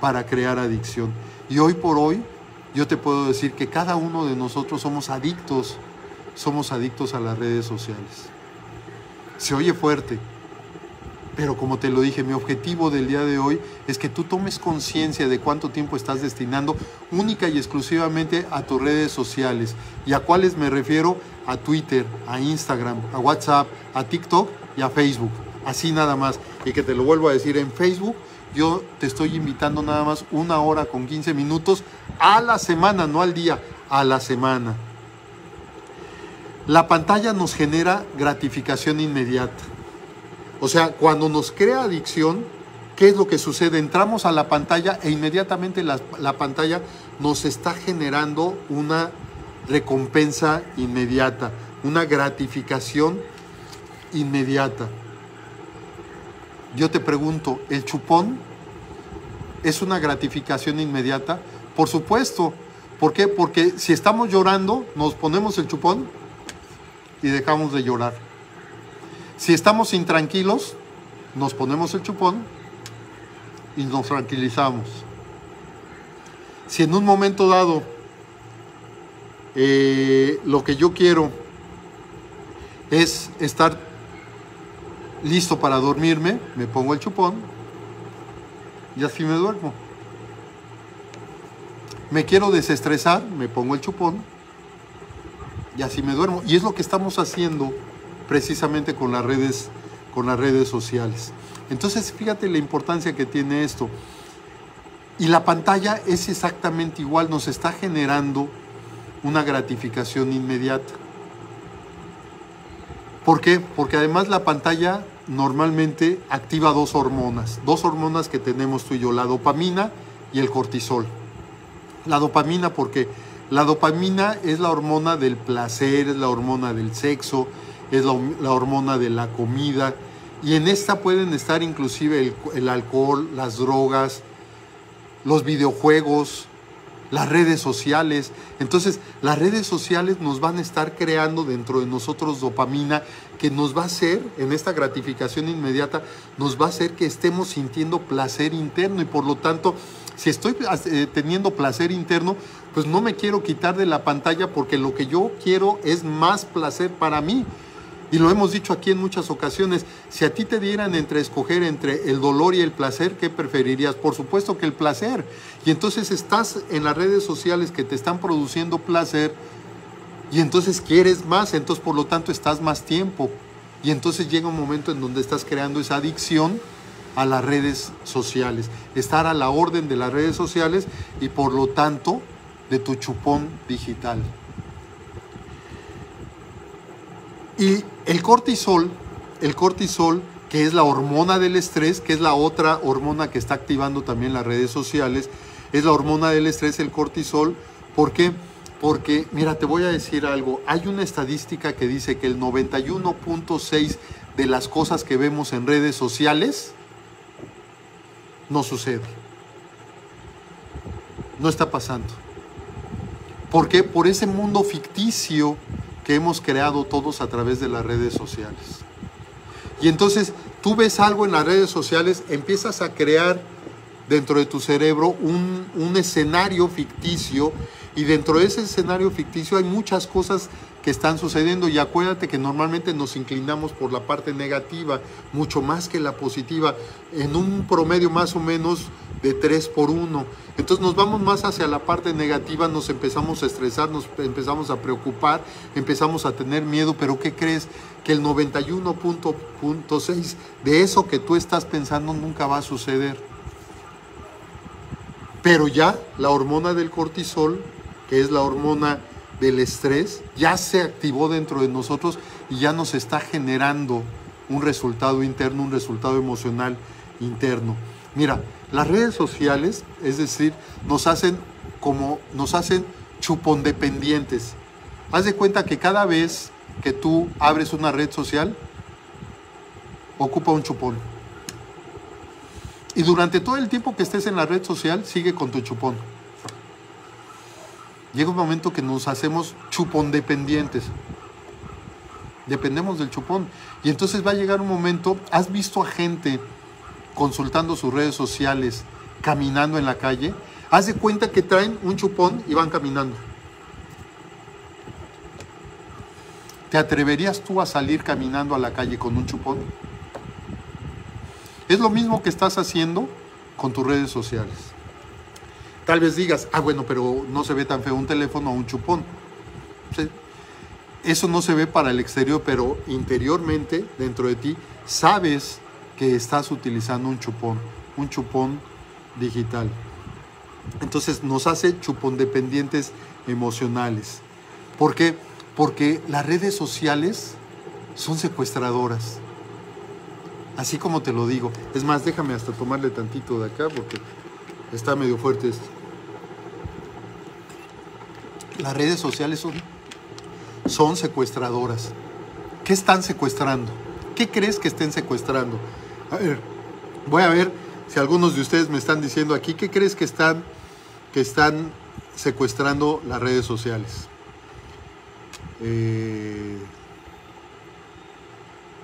A: para crear adicción. Y hoy por hoy yo te puedo decir que cada uno de nosotros somos adictos somos adictos a las redes sociales. Se oye fuerte, pero como te lo dije, mi objetivo del día de hoy es que tú tomes conciencia de cuánto tiempo estás destinando única y exclusivamente a tus redes sociales. ¿Y a cuáles me refiero? A Twitter, a Instagram, a WhatsApp, a TikTok y a Facebook. Así nada más. Y que te lo vuelvo a decir, en Facebook yo te estoy invitando nada más una hora con 15 minutos a la semana, no al día, a la semana. La pantalla nos genera gratificación inmediata. O sea, cuando nos crea adicción, ¿qué es lo que sucede? Entramos a la pantalla e inmediatamente la, pantalla nos está generando una recompensa inmediata, una gratificación inmediata. Yo te pregunto, ¿el chupón es una gratificación inmediata? Por supuesto. ¿Por qué? Porque si estamos llorando, nos ponemos el chupón y dejamos de llorar. Si estamos intranquilos, nos ponemos el chupón y nos tranquilizamos. Si en un momento dado eh, lo que yo quiero es estar listo para dormirme, me pongo el chupón y así me duermo. Me quiero desestresar, me pongo el chupón y así me duermo. Y es lo que estamos haciendo precisamente con las redes, con las redes sociales. Entonces, fíjate la importancia que tiene esto. Y la pantalla es exactamente igual, nos está generando una gratificación inmediata. ¿Por qué? Porque además la pantalla normalmente activa dos hormonas, dos hormonas que tenemos tú y yo, la dopamina y el cortisol. La dopamina porque la dopamina es la hormona del placer, es la hormona del sexo, es la, hormona de la comida. Y en esta pueden estar inclusive el, el alcohol, las drogas, los videojuegos, las redes sociales. Entonces, las redes sociales nos van a estar creando dentro de nosotros dopamina que nos va a hacer, en esta gratificación inmediata, nos va a hacer que estemos sintiendo placer interno y por lo tanto, si estoy eh, teniendo placer interno, pues no me quiero quitar de la pantalla porque lo que yo quiero es más placer para mí. Y lo hemos dicho aquí en muchas ocasiones, si a ti te dieran entre escoger entre el dolor y el placer, ¿qué preferirías? Por supuesto que el placer. Y entonces estás en las redes sociales que te están produciendo placer y entonces quieres más, entonces por lo tanto estás más tiempo. Y entonces llega un momento en donde estás creando esa adicción a las redes sociales, estar a la orden de las redes sociales y por lo tanto de tu chupón digital. Y el cortisol, el cortisol, que es la hormona del estrés, que es la otra hormona que está activando también las redes sociales, es la hormona del estrés, el cortisol. ¿Por qué? Porque, mira, te voy a decir algo. Hay una estadística que dice que el 91.6 de las cosas que vemos en redes sociales no sucede. No está pasando. ¿Por qué? Por ese mundo ficticio que hemos creado todos a través de las redes sociales. Y entonces tú ves algo en las redes sociales, empiezas a crear dentro de tu cerebro un, un escenario ficticio y dentro de ese escenario ficticio hay muchas cosas que están sucediendo y acuérdate que normalmente nos inclinamos por la parte negativa mucho más que la positiva en un promedio más o menos de 3 por 1. Entonces nos vamos más hacia la parte negativa, nos empezamos a estresar, nos empezamos a preocupar, empezamos a tener miedo, pero ¿qué crees? Que el 91.6 de eso que tú estás pensando nunca va a suceder. Pero ya la hormona del cortisol que es la hormona del estrés, ya se activó dentro de nosotros y ya nos está generando un resultado interno, un resultado emocional interno. Mira, las redes sociales, es decir, nos hacen como nos hacen chupondependientes. Haz de cuenta que cada vez que tú abres una red social, ocupa un chupón. Y durante todo el tiempo que estés en la red social, sigue con tu chupón llega un momento que nos hacemos chupón dependientes. Dependemos del chupón. Y entonces va a llegar un momento, ¿has visto a gente consultando sus redes sociales, caminando en la calle? Haz de cuenta que traen un chupón y van caminando. ¿Te atreverías tú a salir caminando a la calle con un chupón? Es lo mismo que estás haciendo con tus redes sociales. Tal vez digas, ah, bueno, pero no se ve tan feo un teléfono o un chupón. Eso no se ve para el exterior, pero interiormente, dentro de ti, sabes que estás utilizando un chupón, un chupón digital. Entonces nos hace chupón dependientes emocionales. ¿Por qué? Porque las redes sociales son secuestradoras. Así como te lo digo. Es más, déjame hasta tomarle tantito de acá porque está medio fuerte esto las redes sociales son, son secuestradoras. ¿Qué están secuestrando? ¿Qué crees que estén secuestrando? A ver, voy a ver si algunos de ustedes me están diciendo aquí, ¿qué crees que están, que están secuestrando las redes sociales? Eh,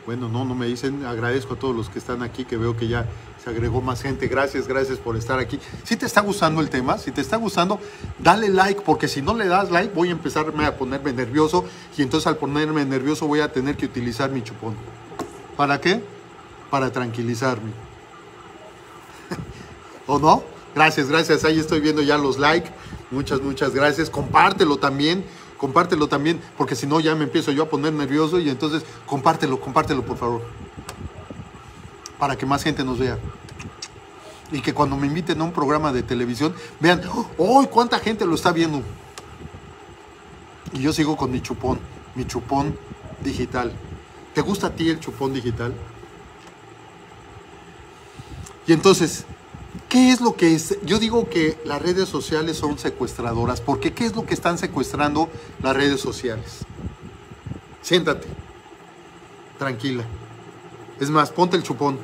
A: bueno, no, no me dicen, agradezco a todos los que están aquí, que veo que ya se agregó más gente. Gracias, gracias por estar aquí. Si te está gustando el tema, si te está gustando, dale like, porque si no le das like, voy a empezarme a ponerme nervioso y entonces al ponerme nervioso voy a tener que utilizar mi chupón. ¿Para qué? Para tranquilizarme. ¿O no? Gracias, gracias. Ahí estoy viendo ya los likes. Muchas, muchas gracias. Compártelo también. Compártelo también, porque si no ya me empiezo yo a poner nervioso y entonces compártelo, compártelo por favor para que más gente nos vea. Y que cuando me inviten a un programa de televisión, vean, ¡oh! ¿Cuánta gente lo está viendo? Y yo sigo con mi chupón, mi chupón digital. ¿Te gusta a ti el chupón digital? Y entonces, ¿qué es lo que es? Yo digo que las redes sociales son secuestradoras, porque ¿qué es lo que están secuestrando las redes sociales? Siéntate, tranquila. Es más, ponte el chupón.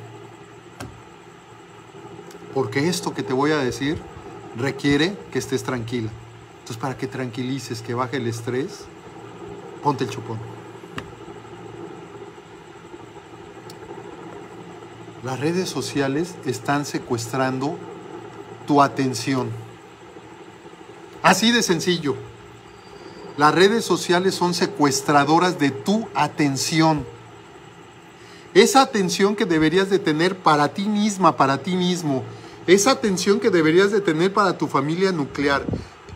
A: Porque esto que te voy a decir requiere que estés tranquila. Entonces, para que tranquilices, que baje el estrés, ponte el chupón. Las redes sociales están secuestrando tu atención. Así de sencillo. Las redes sociales son secuestradoras de tu atención. Esa atención que deberías de tener para ti misma, para ti mismo. Esa atención que deberías de tener para tu familia nuclear.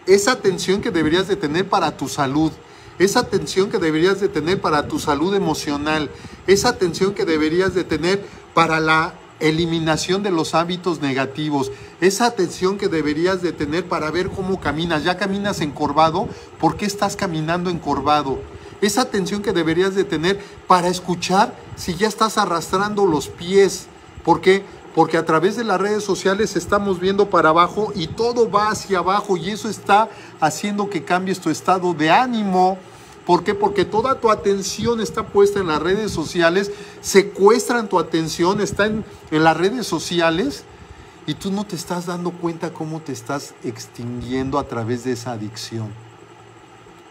A: Esa atención que deberías de tener para tu salud. Esa atención que deberías de tener para tu salud emocional. Esa atención que deberías de tener para la eliminación de los hábitos negativos, esa atención que deberías de tener para ver cómo caminas. Ya caminas encorvado, ¿por qué estás caminando encorvado? esa atención que deberías de tener para escuchar si ya estás arrastrando los pies. ¿Por qué? porque a través de las redes sociales estamos viendo para abajo y todo va hacia abajo y eso está haciendo que cambies tu estado de ánimo. ¿Por qué? Porque toda tu atención está puesta en las redes sociales, secuestran tu atención, están en, las redes sociales y tú no te estás dando cuenta cómo te estás extinguiendo a través de esa adicción.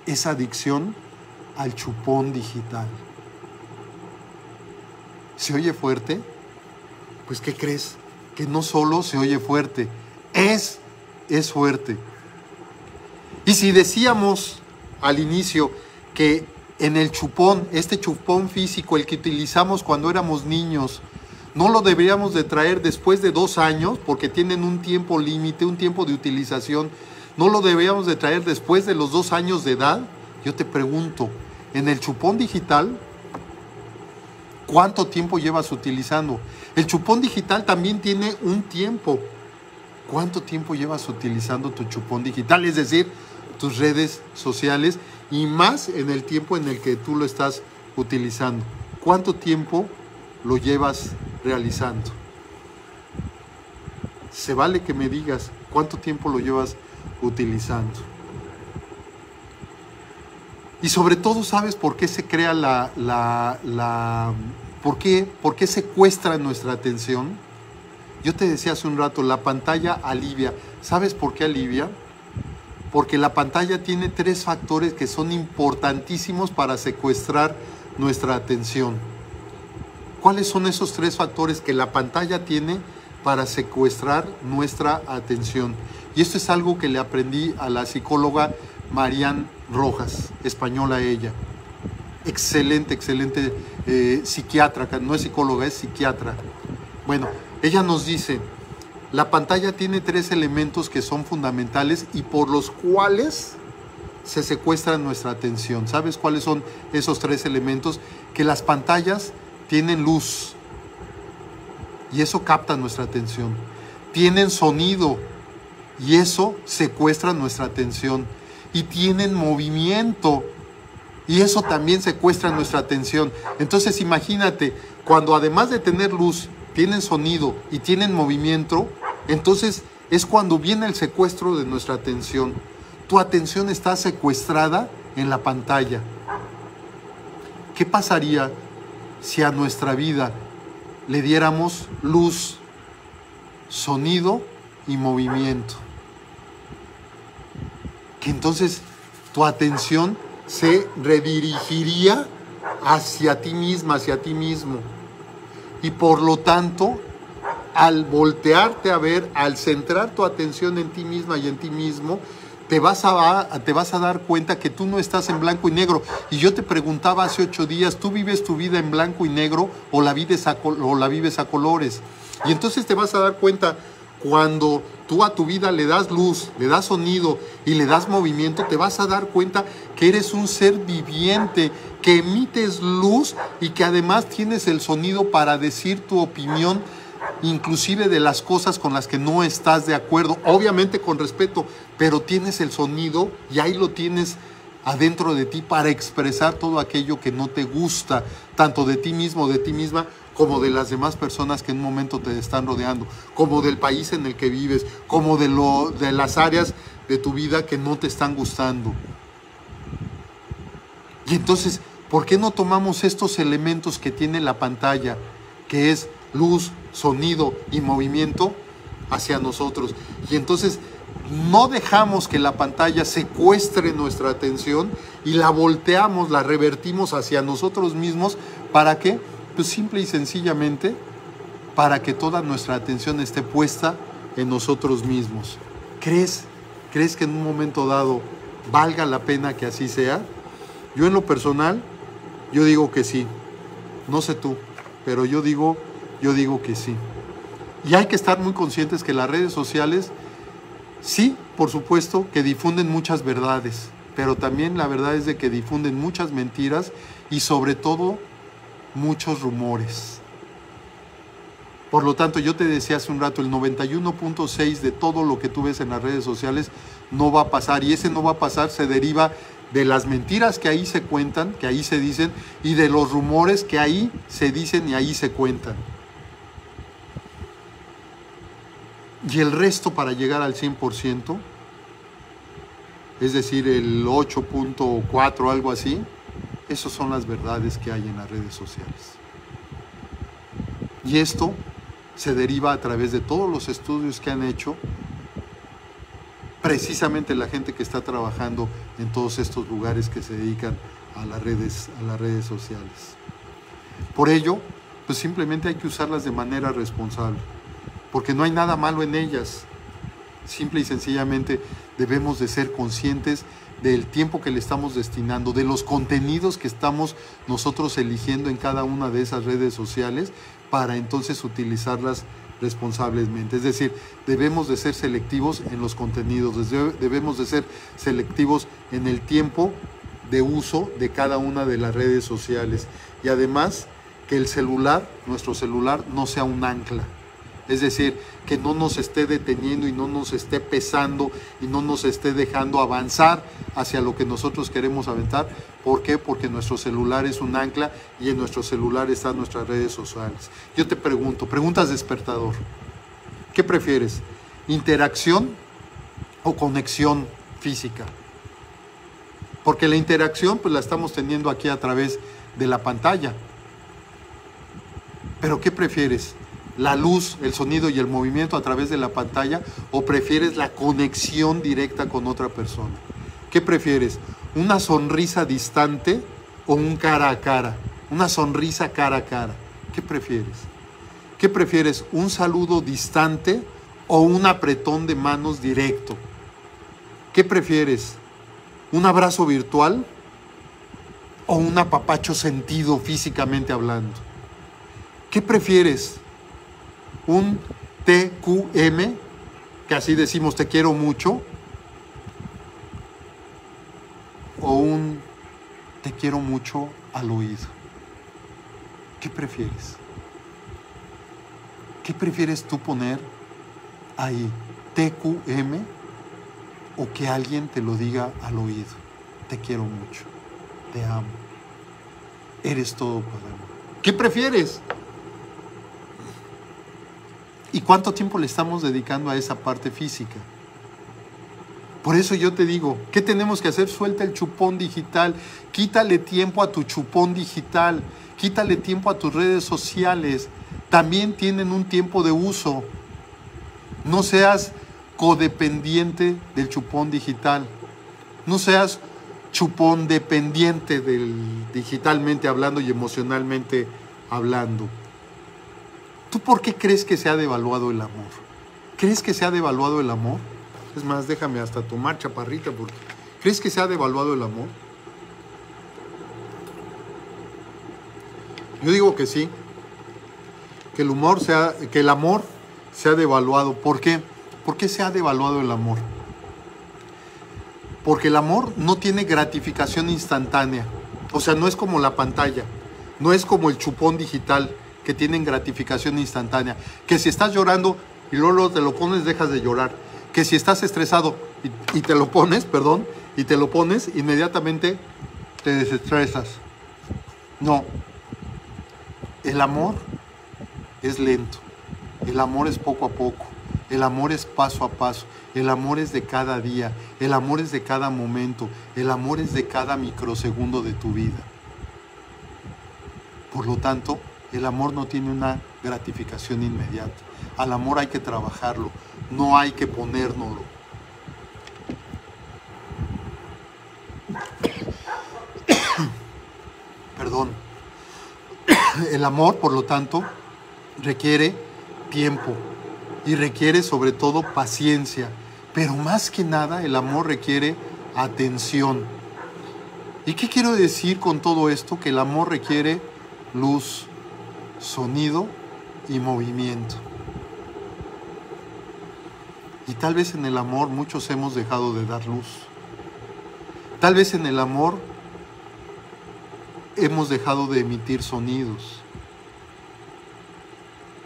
A: Esa adicción al chupón digital. ¿Se oye fuerte? Pues ¿qué crees? Que no solo se oye fuerte, es, es fuerte. Y si decíamos al inicio que en el chupón, este chupón físico, el que utilizamos cuando éramos niños, no lo deberíamos de traer después de dos años, porque tienen un tiempo límite, un tiempo de utilización, no lo deberíamos de traer después de los dos años de edad. Yo te pregunto, en el chupón digital, ¿cuánto tiempo llevas utilizando? El chupón digital también tiene un tiempo. ¿Cuánto tiempo llevas utilizando tu chupón digital? Es decir, tus redes sociales y más en el tiempo en el que tú lo estás utilizando. ¿Cuánto tiempo lo llevas realizando? Se vale que me digas cuánto tiempo lo llevas utilizando. Y sobre todo, ¿sabes por qué se crea la... la, ¿por, qué, ¿Por qué secuestra nuestra atención? Yo te decía hace un rato, la pantalla alivia. ¿Sabes por qué alivia? porque la pantalla tiene tres factores que son importantísimos para secuestrar nuestra atención. ¿Cuáles son esos tres factores que la pantalla tiene para secuestrar nuestra atención? Y esto es algo que le aprendí a la psicóloga Marian Rojas, española ella. Excelente, excelente eh, psiquiatra, no es psicóloga, es psiquiatra. Bueno, ella nos dice, la pantalla tiene tres elementos que son fundamentales y por los cuales se secuestra nuestra atención. ¿Sabes cuáles son esos tres elementos? Que las pantallas tienen luz y eso capta nuestra atención. Tienen sonido y eso secuestra nuestra atención. Y tienen movimiento y eso también secuestra nuestra atención. Entonces imagínate, cuando además de tener luz, tienen sonido y tienen movimiento, entonces es cuando viene el secuestro de nuestra atención. Tu atención está secuestrada en la pantalla. ¿Qué pasaría si a nuestra vida le diéramos luz, sonido y movimiento? Que entonces tu atención se redirigiría hacia ti misma, hacia ti mismo. Y por lo tanto al voltearte a ver, al centrar tu atención en ti misma y en ti mismo, te vas, a, te vas a dar cuenta que tú no estás en blanco y negro. Y yo te preguntaba hace ocho días, ¿tú vives tu vida en blanco y negro o la vives o la vives a colores? Y entonces te vas a dar cuenta cuando tú a tu vida le das luz, le das sonido y le das movimiento, te vas a dar cuenta que eres un ser viviente, que emites luz y que además tienes el sonido para decir tu opinión inclusive de las cosas con las que no estás de acuerdo, obviamente con respeto, pero tienes el sonido y ahí lo tienes adentro de ti para expresar todo aquello que no te gusta, tanto de ti mismo, de ti misma, como de las demás personas que en un momento te están rodeando, como del país en el que vives, como de, lo, de las áreas de tu vida que no te están gustando. Y entonces, ¿por qué no tomamos estos elementos que tiene la pantalla, que es luz, sonido y movimiento hacia nosotros. Y entonces no dejamos que la pantalla secuestre nuestra atención y la volteamos, la revertimos hacia nosotros mismos. ¿Para qué? Pues simple y sencillamente para que toda nuestra atención esté puesta en nosotros mismos. ¿Crees? ¿Crees que en un momento dado valga la pena que así sea? Yo en lo personal, yo digo que sí. No sé tú, pero yo digo yo digo que sí. Y hay que estar muy conscientes que las redes sociales, sí, por supuesto, que difunden muchas verdades, pero también la verdad es de que difunden muchas mentiras y sobre todo muchos rumores. Por lo tanto, yo te decía hace un rato, el 91.6 de todo lo que tú ves en las redes sociales no va a pasar y ese no va a pasar se deriva de las mentiras que ahí se cuentan, que ahí se dicen, y de los rumores que ahí se dicen y ahí se cuentan. Y el resto para llegar al 100%, es decir, el 8.4, algo así, esas son las verdades que hay en las redes sociales. Y esto se deriva a través de todos los estudios que han hecho precisamente la gente que está trabajando en todos estos lugares que se dedican a las redes, a las redes sociales. Por ello, pues simplemente hay que usarlas de manera responsable, porque no hay nada malo en ellas. Simple y sencillamente debemos de ser conscientes del tiempo que le estamos destinando, de los contenidos que estamos nosotros eligiendo en cada una de esas redes sociales para entonces utilizarlas responsablemente. Es decir, debemos de ser selectivos en los contenidos, debemos de ser selectivos en el tiempo de uso de cada una de las redes sociales. Y además, que el celular, nuestro celular, no sea un ancla. Es decir, que no nos esté deteniendo y no nos esté pesando y no nos esté dejando avanzar hacia lo que nosotros queremos aventar. ¿Por qué? Porque nuestro celular es un ancla y en nuestro celular están nuestras redes sociales. Yo te pregunto, preguntas despertador. ¿Qué prefieres? ¿Interacción o conexión física? Porque la interacción pues la estamos teniendo aquí a través de la pantalla. Pero ¿qué prefieres? La luz, el sonido y el movimiento a través de la pantalla o prefieres la conexión directa con otra persona? ¿Qué prefieres? ¿Una sonrisa distante o un cara a cara? Una sonrisa cara a cara. ¿Qué prefieres? ¿Qué prefieres? ¿Un saludo distante o un apretón de manos directo? ¿Qué prefieres? ¿Un abrazo virtual o un apapacho sentido físicamente hablando? ¿Qué prefieres? Un TQM, que así decimos te quiero mucho, o un te quiero mucho al oído. ¿Qué prefieres? ¿Qué prefieres tú poner ahí? ¿TQM o que alguien te lo diga al oído? Te quiero mucho, te amo, eres todo para mí. ¿Qué prefieres? ¿Y cuánto tiempo le estamos dedicando a esa parte física? Por eso yo te digo, ¿qué tenemos que hacer? Suelta el chupón digital, quítale tiempo a tu chupón digital, quítale tiempo a tus redes sociales, también tienen un tiempo de uso. No seas codependiente del chupón digital, no seas chupón dependiente del digitalmente hablando y emocionalmente hablando. ¿Tú por qué crees que se ha devaluado el amor? ¿Crees que se ha devaluado el amor? Es más, déjame hasta tomar chaparrita porque ¿crees que se ha devaluado el amor? Yo digo que sí. Que el sea, que el amor se ha devaluado. ¿Por qué? ¿Por qué se ha devaluado el amor? Porque el amor no tiene gratificación instantánea. O sea, no es como la pantalla, no es como el chupón digital que tienen gratificación instantánea. Que si estás llorando y luego te lo pones, dejas de llorar. Que si estás estresado y, te lo pones, perdón, y te lo pones, inmediatamente te desestresas. No. El amor es lento. El amor es poco a poco. El amor es paso a paso. El amor es de cada día. El amor es de cada momento. El amor es de cada microsegundo de tu vida. Por lo tanto, el amor no tiene una gratificación inmediata. Al amor hay que trabajarlo, no hay que ponérnoslo. Perdón. El amor, por lo tanto, requiere tiempo y requiere sobre todo paciencia. Pero más que nada, el amor requiere atención. ¿Y qué quiero decir con todo esto? Que el amor requiere luz, sonido y movimiento. Y tal vez en el amor muchos hemos dejado de dar luz. Tal vez en el amor hemos dejado de emitir sonidos.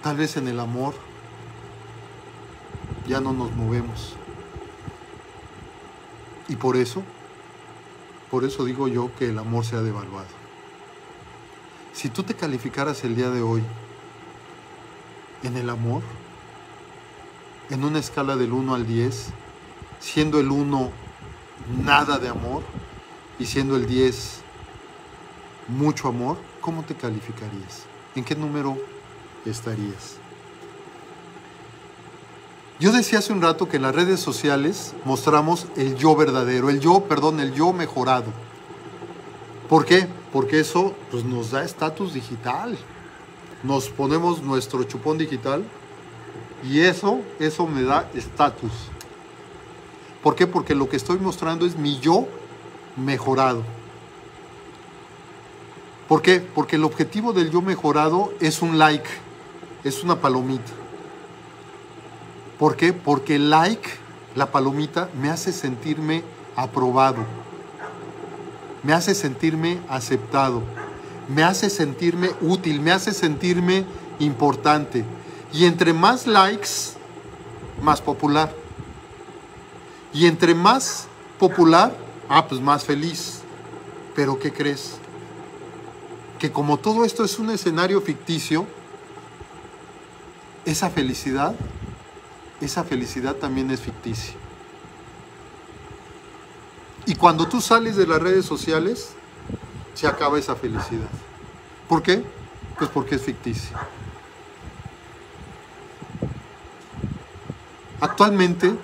A: Tal vez en el amor ya no nos movemos. Y por eso, por eso digo yo que el amor se ha devaluado. Si tú te calificaras el día de hoy en el amor, en una escala del 1 al 10, siendo el 1 nada de amor y siendo el 10 mucho amor, ¿cómo te calificarías? ¿En qué número estarías? Yo decía hace un rato que en las redes sociales mostramos el yo verdadero, el yo, perdón, el yo mejorado. ¿Por qué? Porque eso pues, nos da estatus digital. Nos ponemos nuestro chupón digital y eso, eso me da estatus. ¿Por qué? Porque lo que estoy mostrando es mi yo mejorado. ¿Por qué? Porque el objetivo del yo mejorado es un like, es una palomita. ¿Por qué? Porque el like, la palomita, me hace sentirme aprobado, me hace sentirme aceptado, me hace sentirme útil, me hace sentirme importante. Y entre más likes, más popular. Y entre más popular, ah, pues más feliz. Pero ¿qué crees? Que como todo esto es un escenario ficticio, esa felicidad, esa felicidad también es ficticia. Y cuando tú sales de las redes sociales, se acaba esa felicidad. ¿Por qué? Pues porque es ficticia. Actualmente,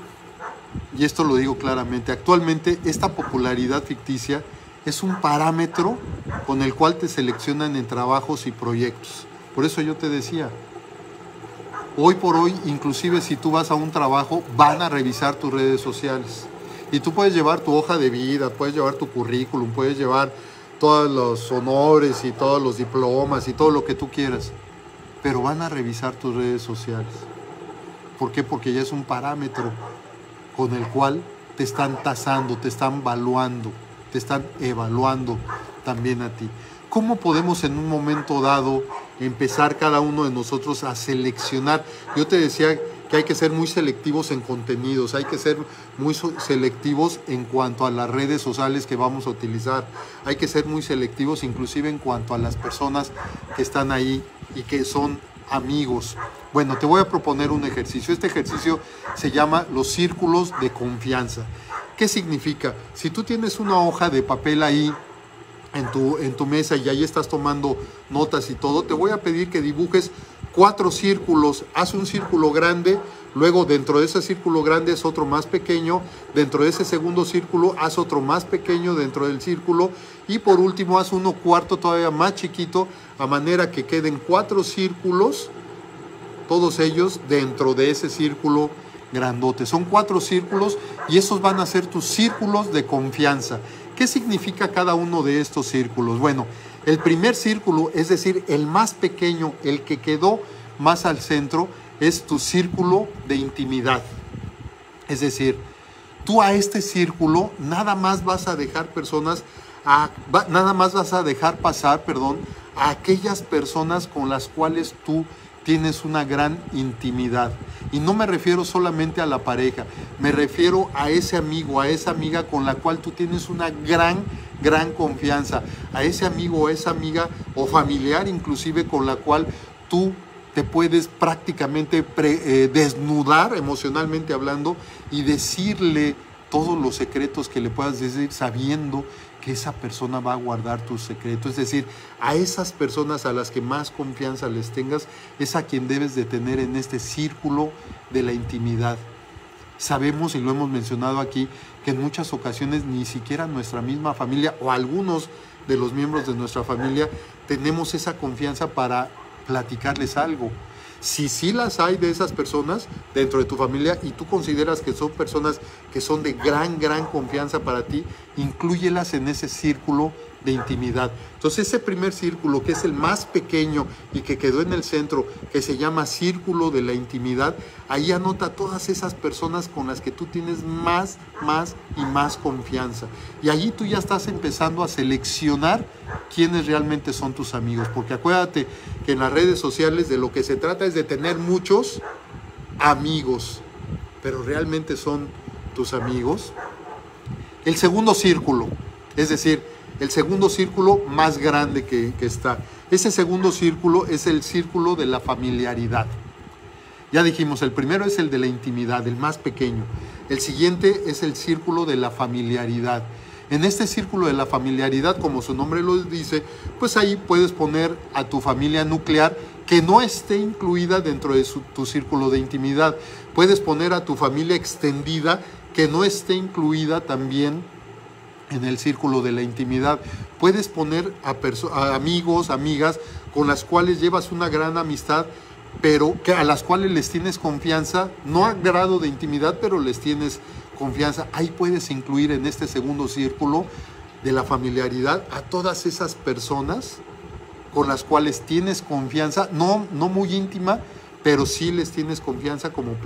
A: y esto lo digo claramente, actualmente esta popularidad ficticia es un parámetro con el cual te seleccionan en trabajos y proyectos. Por eso yo te decía, hoy por hoy, inclusive si tú vas a un trabajo, van a revisar tus redes sociales. Y tú puedes llevar tu hoja de vida, puedes llevar tu currículum, puedes llevar todos los honores y todos los diplomas y todo lo que tú quieras. Pero van a revisar tus redes sociales. ¿Por qué? Porque ya es un parámetro con el cual te están tasando, te están evaluando, te están evaluando también a ti. ¿Cómo podemos en un momento dado empezar cada uno de nosotros a seleccionar? Yo te decía que hay que ser muy selectivos en contenidos, hay que ser muy selectivos en cuanto a las redes sociales que vamos a utilizar, hay que ser muy selectivos inclusive en cuanto a las personas que están ahí y que son amigos. Bueno, te voy a proponer un ejercicio. Este ejercicio se llama los círculos de confianza. ¿Qué significa? Si tú tienes una hoja de papel ahí en tu, en tu mesa y ahí estás tomando notas y todo, te voy a pedir que dibujes cuatro círculos. Haz un círculo grande, luego dentro de ese círculo grande es otro más pequeño, dentro de ese segundo círculo haz otro más pequeño dentro del círculo y por último haz uno cuarto todavía más chiquito a manera que queden cuatro círculos, todos ellos dentro de ese círculo grandote. Son cuatro círculos y esos van a ser tus círculos de confianza. ¿Qué significa cada uno de estos círculos? Bueno, el primer círculo, es decir, el más pequeño, el que quedó más al centro, es tu círculo de intimidad. Es decir, tú a este círculo nada más vas a dejar personas, nada más vas a dejar pasar, perdón, a aquellas personas con las cuales tú tienes una gran intimidad. Y no me refiero solamente a la pareja, me refiero a ese amigo, a esa amiga con la cual tú tienes una gran, gran confianza, a ese amigo o esa amiga o familiar inclusive con la cual tú te puedes prácticamente eh, desnudar emocionalmente hablando y decirle todos los secretos que le puedas decir sabiendo que esa persona va a guardar tus secretos. Es decir, a esas personas a las que más confianza les tengas, es a quien debes de tener en este círculo de la intimidad. Sabemos, y lo hemos mencionado aquí, que en muchas ocasiones ni siquiera nuestra misma familia o algunos de los miembros de nuestra familia tenemos esa confianza para platicarles algo si sí las hay de esas personas dentro de tu familia y tú consideras que son personas que son de gran, gran confianza para ti, incluyelas en ese círculo de intimidad. Entonces ese primer círculo, que es el más pequeño y que quedó en el centro, que se llama círculo de la intimidad, ahí anota todas esas personas con las que tú tienes más, más y más confianza. Y allí tú ya estás empezando a seleccionar quiénes realmente son tus amigos, porque acuérdate que en las redes sociales de lo que se trata es de tener muchos amigos, pero realmente son tus amigos. El segundo círculo, es decir, el segundo círculo más grande que, está. Ese segundo círculo es el círculo de la familiaridad. Ya dijimos, el primero es el de la intimidad, el más pequeño. El siguiente es el círculo de la familiaridad. En este círculo de la familiaridad, como su nombre lo dice, pues ahí puedes poner a tu familia nuclear que no esté incluida dentro de tu círculo de intimidad. Puedes poner a tu familia extendida que no esté incluida también en el círculo de la intimidad. Puedes poner a, amigos, amigas con las cuales llevas una gran amistad, pero que a las cuales les tienes confianza, no a grado de intimidad, pero les tienes confianza. Ahí puedes incluir en este segundo círculo de la familiaridad a todas esas personas con las cuales tienes confianza, no, no muy íntima, pero sí les tienes confianza como,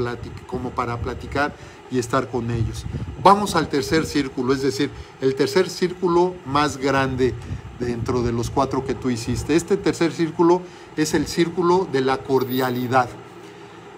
A: como para platicar y estar con ellos. Vamos al tercer círculo, es decir, el tercer círculo más grande dentro de los cuatro que tú hiciste. Este tercer círculo es el círculo de la cordialidad.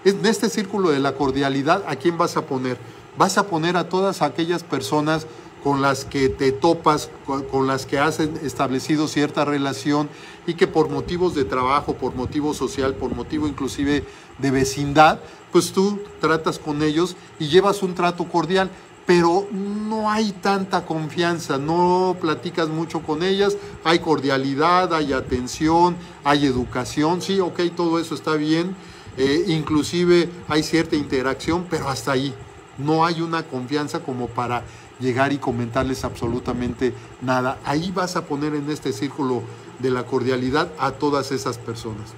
A: En este círculo de la cordialidad, ¿a quién vas a poner? Vas a poner a todas aquellas personas con las que te topas, con, las que has establecido cierta relación y que por motivos de trabajo, por motivo social, por motivo inclusive de vecindad, pues tú tratas con ellos y llevas un trato cordial, pero no hay tanta confianza, no platicas mucho con ellas, hay cordialidad, hay atención, hay educación, sí, ok, todo eso está bien, eh, inclusive hay cierta interacción, pero hasta ahí, no hay una confianza como para llegar y comentarles absolutamente nada. Ahí vas a poner en este círculo de la cordialidad a todas esas personas.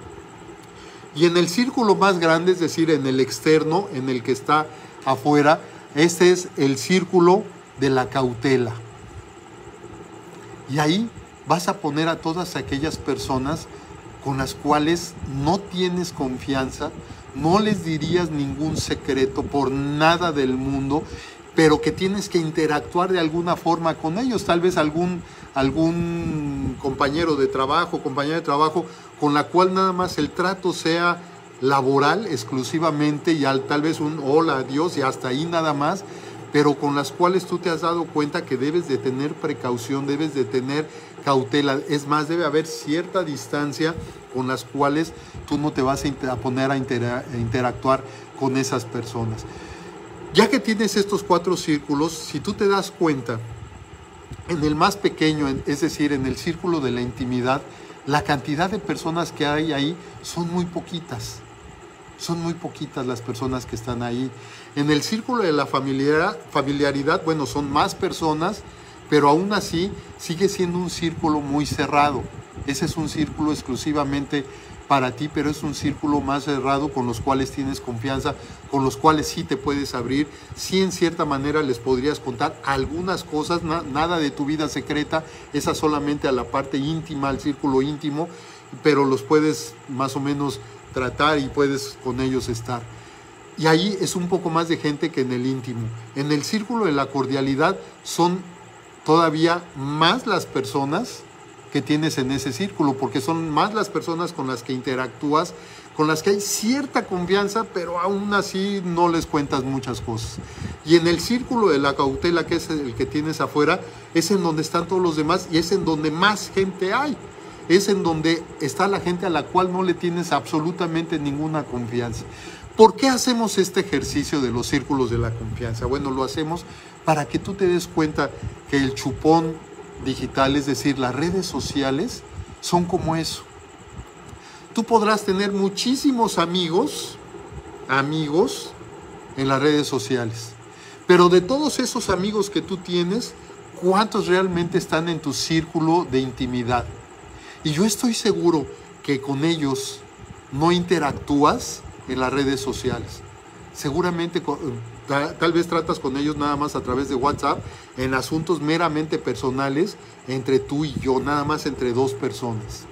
A: Y en el círculo más grande, es decir, en el externo, en el que está afuera, este es el círculo de la cautela. Y ahí vas a poner a todas aquellas personas con las cuales no tienes confianza, no les dirías ningún secreto por nada del mundo pero que tienes que interactuar de alguna forma con ellos, tal vez algún, algún compañero de trabajo, compañera de trabajo, con la cual nada más el trato sea laboral exclusivamente y al, tal vez un hola, adiós y hasta ahí nada más, pero con las cuales tú te has dado cuenta que debes de tener precaución, debes de tener cautela, es más, debe haber cierta distancia con las cuales tú no te vas a poner a interactuar con esas personas. Ya que tienes estos cuatro círculos, si tú te das cuenta, en el más pequeño, es decir, en el círculo de la intimidad, la cantidad de personas que hay ahí son muy poquitas. Son muy poquitas las personas que están ahí. En el círculo de la familiaridad, bueno, son más personas, pero aún así sigue siendo un círculo muy cerrado. Ese es un círculo exclusivamente para ti, pero es un círculo más cerrado con los cuales tienes confianza, con los cuales sí te puedes abrir, sí en cierta manera les podrías contar algunas cosas, nada de tu vida secreta, esa solamente a la parte íntima, al círculo íntimo, pero los puedes más o menos tratar y puedes con ellos estar. Y ahí es un poco más de gente que en el íntimo. En el círculo de la cordialidad son todavía más las personas que tienes en ese círculo, porque son más las personas con las que interactúas, con las que hay cierta confianza, pero aún así no les cuentas muchas cosas. Y en el círculo de la cautela, que es el que tienes afuera, es en donde están todos los demás y es en donde más gente hay. Es en donde está la gente a la cual no le tienes absolutamente ninguna confianza. ¿Por qué hacemos este ejercicio de los círculos de la confianza? Bueno, lo hacemos para que tú te des cuenta que el chupón digital, es decir, las redes sociales, son como eso. Tú podrás tener muchísimos amigos, amigos en las redes sociales, pero de todos esos amigos que tú tienes, ¿cuántos realmente están en tu círculo de intimidad? Y yo estoy seguro que con ellos no interactúas en las redes sociales. Seguramente tal vez tratas con ellos nada más a través de WhatsApp en asuntos meramente personales entre tú y yo, nada más entre dos personas.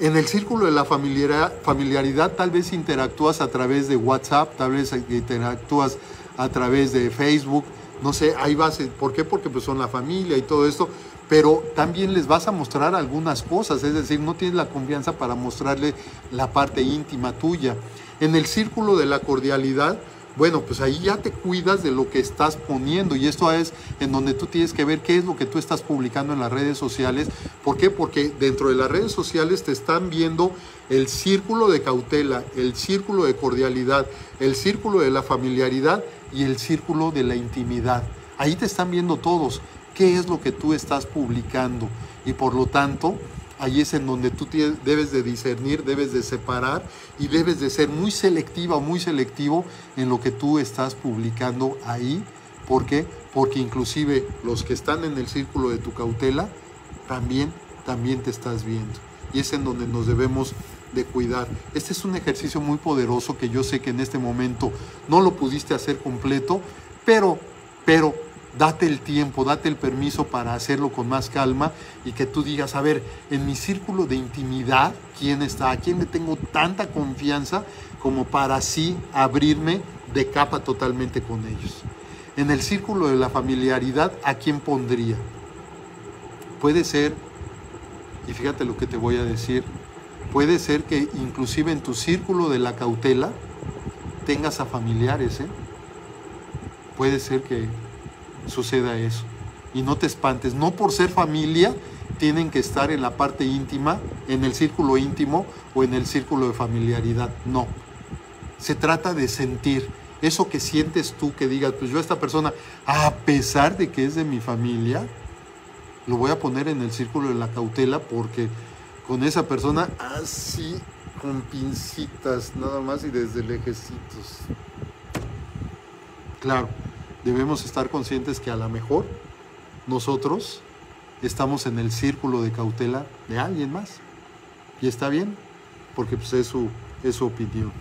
A: En el círculo de la familiaridad tal vez interactúas a través de WhatsApp, tal vez interactúas a través de Facebook, no sé, ahí vas, ¿por qué? Porque pues son la familia y todo esto, pero también les vas a mostrar algunas cosas, es decir, no tienes la confianza para mostrarle la parte íntima tuya. En el círculo de la cordialidad, bueno, pues ahí ya te cuidas de lo que estás poniendo y esto es en donde tú tienes que ver qué es lo que tú estás publicando en las redes sociales. ¿Por qué? Porque dentro de las redes sociales te están viendo el círculo de cautela, el círculo de cordialidad, el círculo de la familiaridad y el círculo de la intimidad. Ahí te están viendo todos qué es lo que tú estás publicando y por lo tanto ahí es en donde tú debes de discernir, debes de separar y debes de ser muy selectiva o muy selectivo en lo que tú estás publicando ahí. ¿Por qué? Porque inclusive los que están en el círculo de tu cautela también, también te estás viendo. Y es en donde nos debemos de cuidar. Este es un ejercicio muy poderoso que yo sé que en este momento no lo pudiste hacer completo, pero, pero date el tiempo, date el permiso para hacerlo con más calma y que tú digas, a ver, en mi círculo de intimidad, ¿quién está? ¿A quién le tengo tanta confianza como para así abrirme de capa totalmente con ellos? En el círculo de la familiaridad, ¿a quién pondría? Puede ser, y fíjate lo que te voy a decir, puede ser que inclusive en tu círculo de la cautela tengas a familiares, ¿eh? Puede ser que suceda eso. Y no te espantes, no por ser familia tienen que estar en la parte íntima, en el círculo íntimo o en el círculo de familiaridad. No. Se trata de sentir eso que sientes tú, que digas, pues yo a esta persona, a pesar de que es de mi familia, lo voy a poner en el círculo de la cautela porque con esa persona así, con pincitas nada más y desde lejecitos. Claro, debemos estar conscientes que a lo mejor nosotros estamos en el círculo de cautela de alguien más. Y está bien, porque pues, es, su, es su opinión.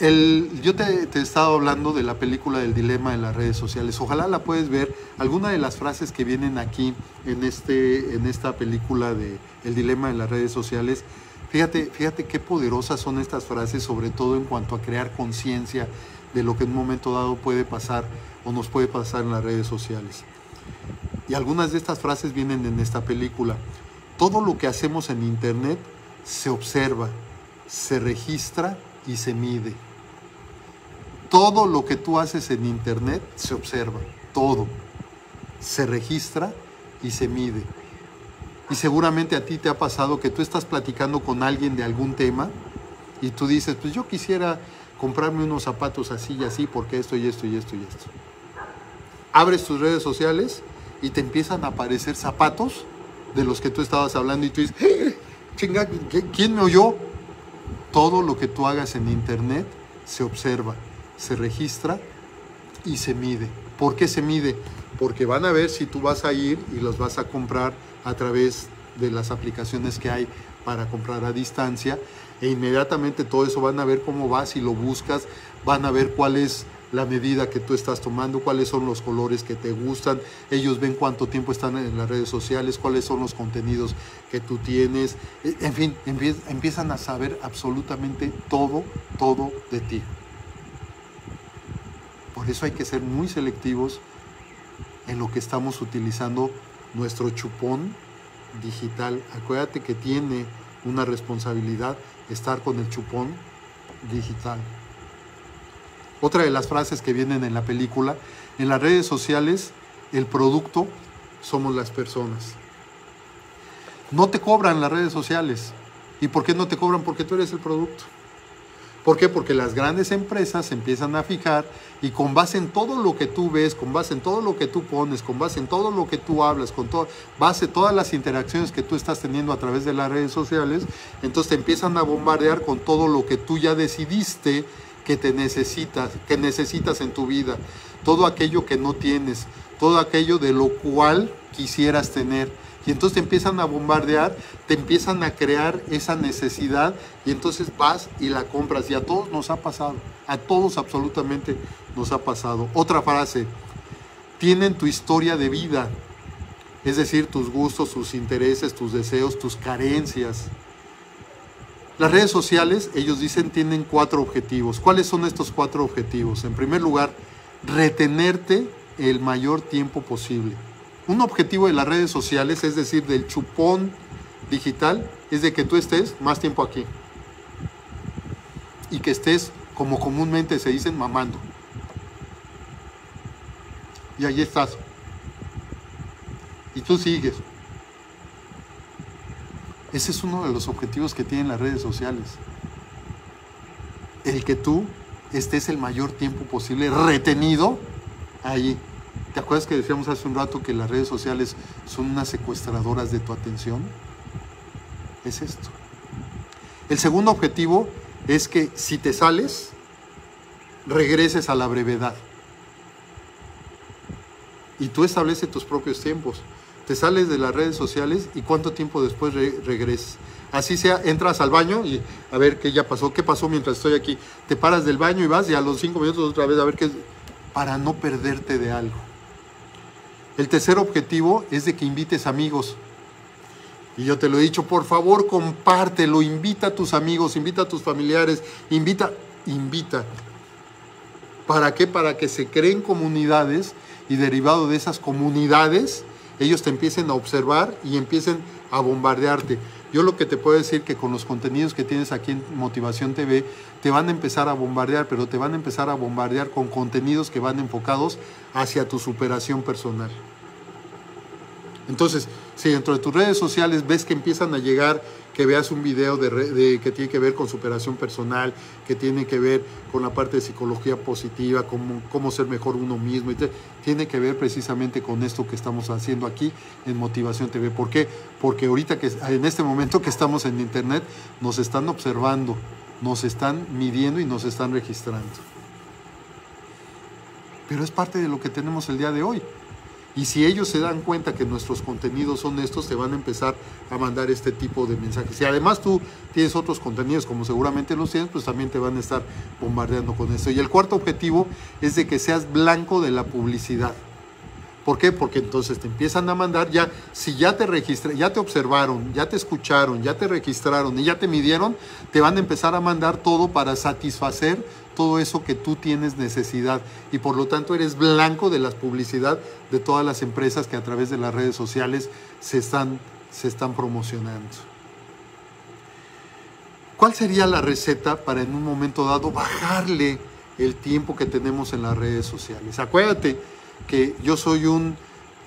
A: El, yo te, te, he estado hablando de la película del dilema en las redes sociales. Ojalá la puedes ver. Alguna de las frases que vienen aquí en, este, en esta película de El dilema en las redes sociales Fíjate, fíjate qué poderosas son estas frases, sobre todo en cuanto a crear conciencia de lo que en un momento dado puede pasar o nos puede pasar en las redes sociales. Y algunas de estas frases vienen en esta película. Todo lo que hacemos en Internet se observa, se registra y se mide. Todo lo que tú haces en Internet se observa, todo. Se registra y se mide. Y seguramente a ti te ha pasado que tú estás platicando con alguien de algún tema y tú dices, pues yo quisiera comprarme unos zapatos así y así porque esto y esto y esto y esto. Abres tus redes sociales y te empiezan a aparecer zapatos de los que tú estabas hablando y tú dices, ¡Eh, chinga, ¿quién me oyó? Todo lo que tú hagas en internet se observa, se registra y se mide. ¿Por qué se mide? Porque van a ver si tú vas a ir y los vas a comprar a través de las aplicaciones que hay para comprar a distancia. E inmediatamente todo eso van a ver cómo vas y lo buscas, van a ver cuál es la medida que tú estás tomando, cuáles son los colores que te gustan, ellos ven cuánto tiempo están en las redes sociales, cuáles son los contenidos que tú tienes, e, en fin, empiezan a saber absolutamente todo, todo de ti. Por eso hay que ser muy selectivos en lo que estamos utilizando nuestro chupón digital. Acuérdate que tiene una responsabilidad estar con el chupón digital. Otra de las frases que vienen en la película, en las redes sociales, el producto somos las personas. No te cobran las redes sociales. ¿Y por qué no te cobran? Porque tú eres el producto. ¿Por qué? Porque las grandes empresas empiezan a fijar y con base en todo lo que tú ves, con base en todo lo que tú pones, con base en todo lo que tú hablas, con todo, base todas las interacciones que tú estás teniendo a través de las redes sociales, entonces te empiezan a bombardear con todo lo que tú ya decidiste que te necesitas, que necesitas en tu vida, todo aquello que no tienes, todo aquello de lo cual quisieras tener y entonces te empiezan a bombardear, te empiezan a crear esa necesidad y entonces vas y la compras. Y a todos nos ha pasado, a todos absolutamente nos ha pasado. Otra frase, tienen tu historia de vida, es decir, tus gustos, tus intereses, tus deseos, tus carencias. Las redes sociales, ellos dicen, tienen cuatro objetivos. ¿Cuáles son estos cuatro objetivos? En primer lugar, retenerte el mayor tiempo posible. Un objetivo de las redes sociales, es decir, del chupón digital es de que tú estés más tiempo aquí y que estés, como comúnmente se dicen, mamando. Y ahí estás. Y tú sigues. Ese es uno de los objetivos que tienen las redes sociales. El que tú estés el mayor tiempo posible retenido ahí. ¿Te acuerdas que decíamos hace un rato que las redes sociales son unas secuestradoras de tu atención? Es esto. El segundo objetivo es que si te sales, regreses a la brevedad. Y tú estableces tus propios tiempos. Te sales de las redes sociales y cuánto tiempo después regresas. Así sea, entras al baño y a ver qué ya pasó, qué pasó mientras estoy aquí. Te paras del baño y vas y a los cinco minutos otra vez a ver qué para no perderte de algo. El tercer objetivo es de que invites amigos. Y yo te lo he dicho, por favor, compártelo, invita a tus amigos, invita a tus familiares, invita, invita. ¿Para qué? Para que se creen comunidades y derivado de esas comunidades, ellos te empiecen a observar y empiecen a bombardearte. Yo lo que te puedo decir que con los contenidos que tienes aquí en Motivación TV, te van a empezar a bombardear, pero te van a empezar a bombardear con contenidos que van enfocados hacia tu superación personal. Entonces, si dentro de tus redes sociales ves que empiezan a llegar, que veas un video de, que tiene que ver con superación personal, que tiene que ver con la parte de psicología positiva, cómo, cómo ser mejor uno mismo, tiene que ver precisamente con esto que estamos haciendo aquí en Motivación TV. ¿Por qué? Porque ahorita que en este momento que estamos en internet nos están observando, nos están midiendo y nos están registrando. Pero es parte de lo que tenemos el día de hoy. Y si ellos se dan cuenta que nuestros contenidos son estos, te van a empezar a mandar este tipo de mensajes. Si además tú tienes otros contenidos, como seguramente los tienes, pues también te van a estar bombardeando con esto. Y el cuarto objetivo es de que seas blanco de la publicidad. ¿Por qué? Porque entonces te empiezan a mandar ya, si ya te registraron, ya te observaron, ya te escucharon, ya te registraron y ya te midieron, te van a empezar a mandar todo para satisfacer todo eso que tú tienes necesidad y por lo tanto eres blanco de la publicidad de todas las empresas que a través de las redes sociales se están, se están promocionando. ¿Cuál sería la receta para en un momento dado bajarle el tiempo que tenemos en las redes sociales? Acuérdate que yo soy un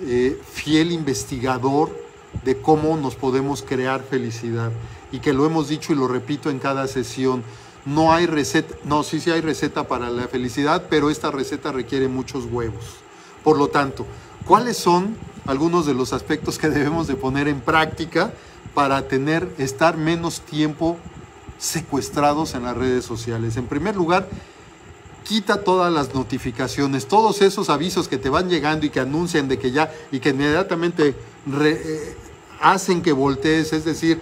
A: eh, fiel investigador de cómo nos podemos crear felicidad y que lo hemos dicho y lo repito en cada sesión no hay receta, no, sí, sí hay receta para la felicidad, pero esta receta requiere muchos huevos. Por lo tanto, ¿cuáles son algunos de los aspectos que debemos de poner en práctica para tener, estar menos tiempo secuestrados en las redes sociales? En primer lugar, quita todas las notificaciones, todos esos avisos que te van llegando y que anuncian de que ya y que inmediatamente eh, hacen que voltees, es decir,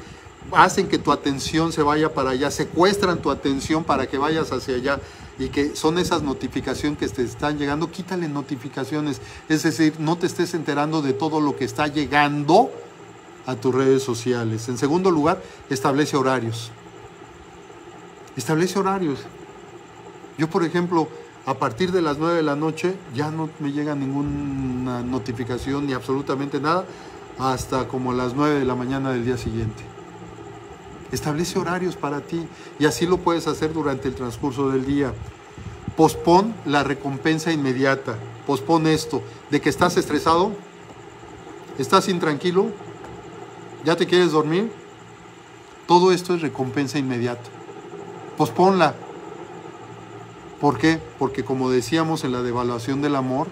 A: hacen que tu atención se vaya para allá, secuestran tu atención para que vayas hacia allá y que son esas notificaciones que te están llegando, quítale notificaciones, es decir, no te estés enterando de todo lo que está llegando a tus redes sociales. En segundo lugar, establece horarios. Establece horarios. Yo, por ejemplo, a partir de las 9 de la noche ya no me llega ninguna notificación ni absolutamente nada hasta como las 9 de la mañana del día siguiente. Establece horarios para ti y así lo puedes hacer durante el transcurso del día. Pospon la recompensa inmediata. Pospon esto de que estás estresado, estás intranquilo, ya te quieres dormir. Todo esto es recompensa inmediata. Posponla. ¿Por qué? Porque como decíamos en la devaluación del amor,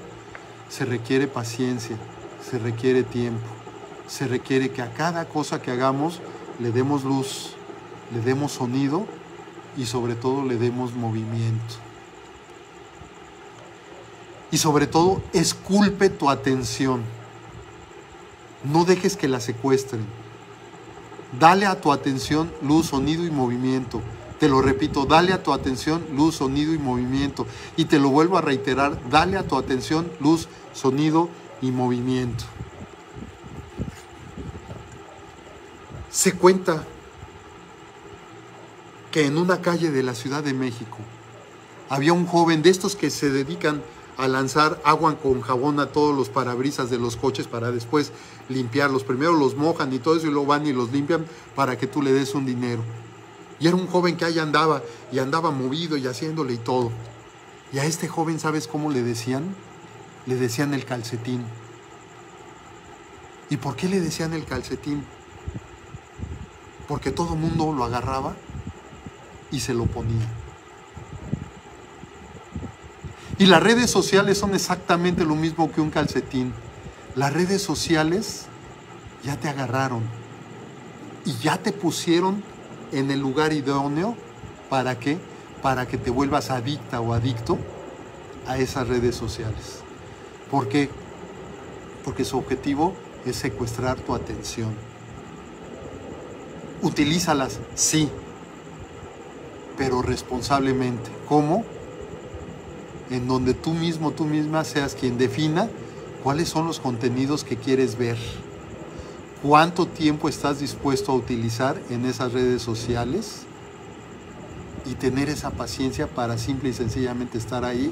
A: se requiere paciencia, se requiere tiempo, se requiere que a cada cosa que hagamos le demos luz, le demos sonido y sobre todo le demos movimiento. Y sobre todo, esculpe tu atención. No dejes que la secuestren. Dale a tu atención luz, sonido y movimiento. Te lo repito, dale a tu atención luz, sonido y movimiento. Y te lo vuelvo a reiterar, dale a tu atención luz, sonido y movimiento. Se cuenta que en una calle de la Ciudad de México había un joven de estos que se dedican a lanzar agua con jabón a todos los parabrisas de los coches para después limpiarlos. Primero los mojan y todo eso y luego van y los limpian para que tú le des un dinero. Y era un joven que ahí andaba y andaba movido y haciéndole y todo. Y a este joven, ¿sabes cómo le decían? Le decían el calcetín. ¿Y por qué le decían el calcetín? Porque todo el mundo lo agarraba y se lo ponía. Y las redes sociales son exactamente lo mismo que un calcetín. Las redes sociales ya te agarraron y ya te pusieron en el lugar idóneo para qué? Para que te vuelvas adicta o adicto a esas redes sociales. ¿Por qué? Porque su objetivo es secuestrar tu atención. Utilízalas, sí, pero responsablemente. ¿Cómo? En donde tú mismo, tú misma seas quien defina cuáles son los contenidos que quieres ver. ¿Cuánto tiempo estás dispuesto a utilizar en esas redes sociales? Y tener esa paciencia para simple y sencillamente estar ahí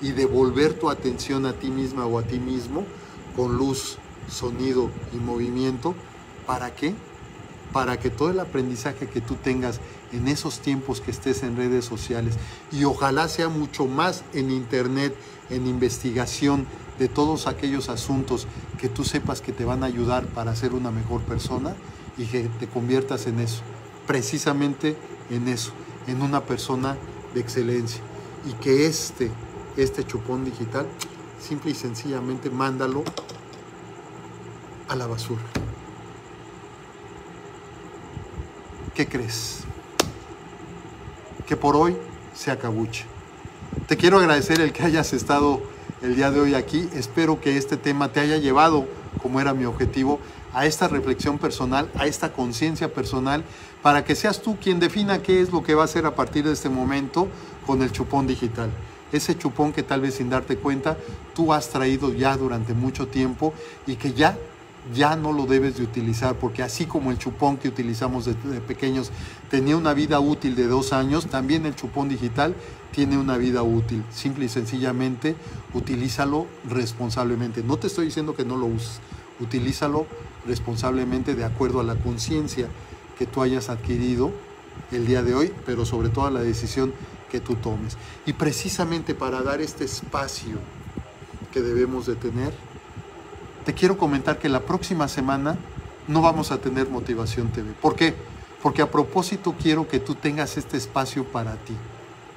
A: y devolver tu atención a ti misma o a ti mismo con luz, sonido y movimiento. ¿Para qué? Para que todo el aprendizaje que tú tengas en esos tiempos que estés en redes sociales y ojalá sea mucho más en internet, en investigación de todos aquellos asuntos que tú sepas que te van a ayudar para ser una mejor persona y que te conviertas en eso, precisamente en eso, en una persona de excelencia y que este, este chupón digital, simple y sencillamente mándalo a la basura. ¿Qué crees? Que por hoy se acabuche. Te quiero agradecer el que hayas estado el día de hoy aquí. Espero que este tema te haya llevado, como era mi objetivo, a esta reflexión personal, a esta conciencia personal, para que seas tú quien defina qué es lo que va a hacer a partir de este momento con el chupón digital. Ese chupón que tal vez sin darte cuenta tú has traído ya durante mucho tiempo y que ya ya no lo debes de utilizar, porque así como el chupón que utilizamos de, pequeños tenía una vida útil de dos años, también el chupón digital tiene una vida útil. Simple y sencillamente, utilízalo responsablemente. No te estoy diciendo que no lo uses, utilízalo responsablemente de acuerdo a la conciencia que tú hayas adquirido el día de hoy, pero sobre todo a la decisión que tú tomes. Y precisamente para dar este espacio que debemos de tener, te quiero comentar que la próxima semana no vamos a tener Motivación TV. ¿Por qué? Porque a propósito quiero que tú tengas este espacio para ti,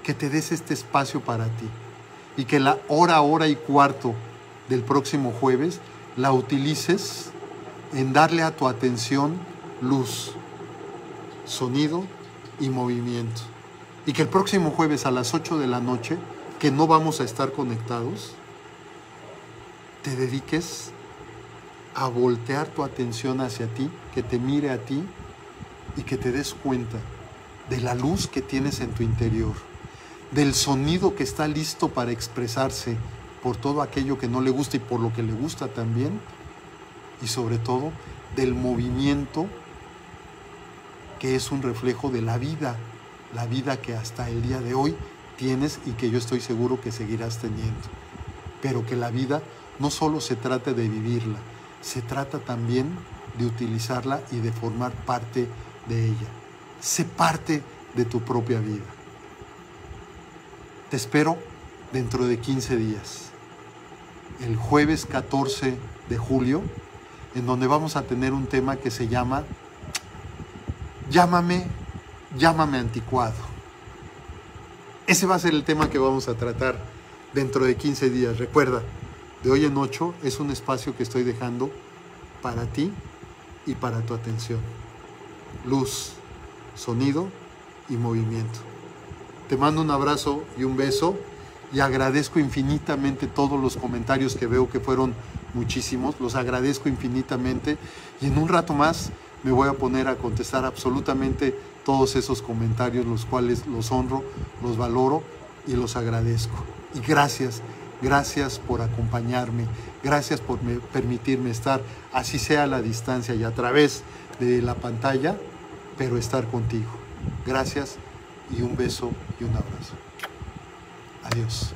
A: que te des este espacio para ti y que la hora, hora y cuarto del próximo jueves la utilices en darle a tu atención luz, sonido y movimiento. Y que el próximo jueves a las 8 de la noche, que no vamos a estar conectados, te dediques a voltear tu atención hacia ti, que te mire a ti y que te des cuenta de la luz que tienes en tu interior, del sonido que está listo para expresarse por todo aquello que no le gusta y por lo que le gusta también, y sobre todo del movimiento que es un reflejo de la vida, la vida que hasta el día de hoy tienes y que yo estoy seguro que seguirás teniendo. Pero que la vida no solo se trata de vivirla, se trata también de utilizarla y de formar parte de ella. Sé parte de tu propia vida. Te espero dentro de 15 días, el jueves 14 de julio, en donde vamos a tener un tema que se llama Llámame, llámame anticuado. Ese va a ser el tema que vamos a tratar dentro de 15 días. Recuerda, de hoy en ocho es un espacio que estoy dejando para ti y para tu atención. Luz, sonido y movimiento. Te mando un abrazo y un beso y agradezco infinitamente todos los comentarios que veo que fueron muchísimos. Los agradezco infinitamente y en un rato más me voy a poner a contestar absolutamente todos esos comentarios, los cuales los honro, los valoro y los agradezco. Y gracias Gracias por acompañarme, gracias por permitirme estar, así sea a la distancia y a través de la pantalla, pero estar contigo. Gracias y un beso y un abrazo. Adiós.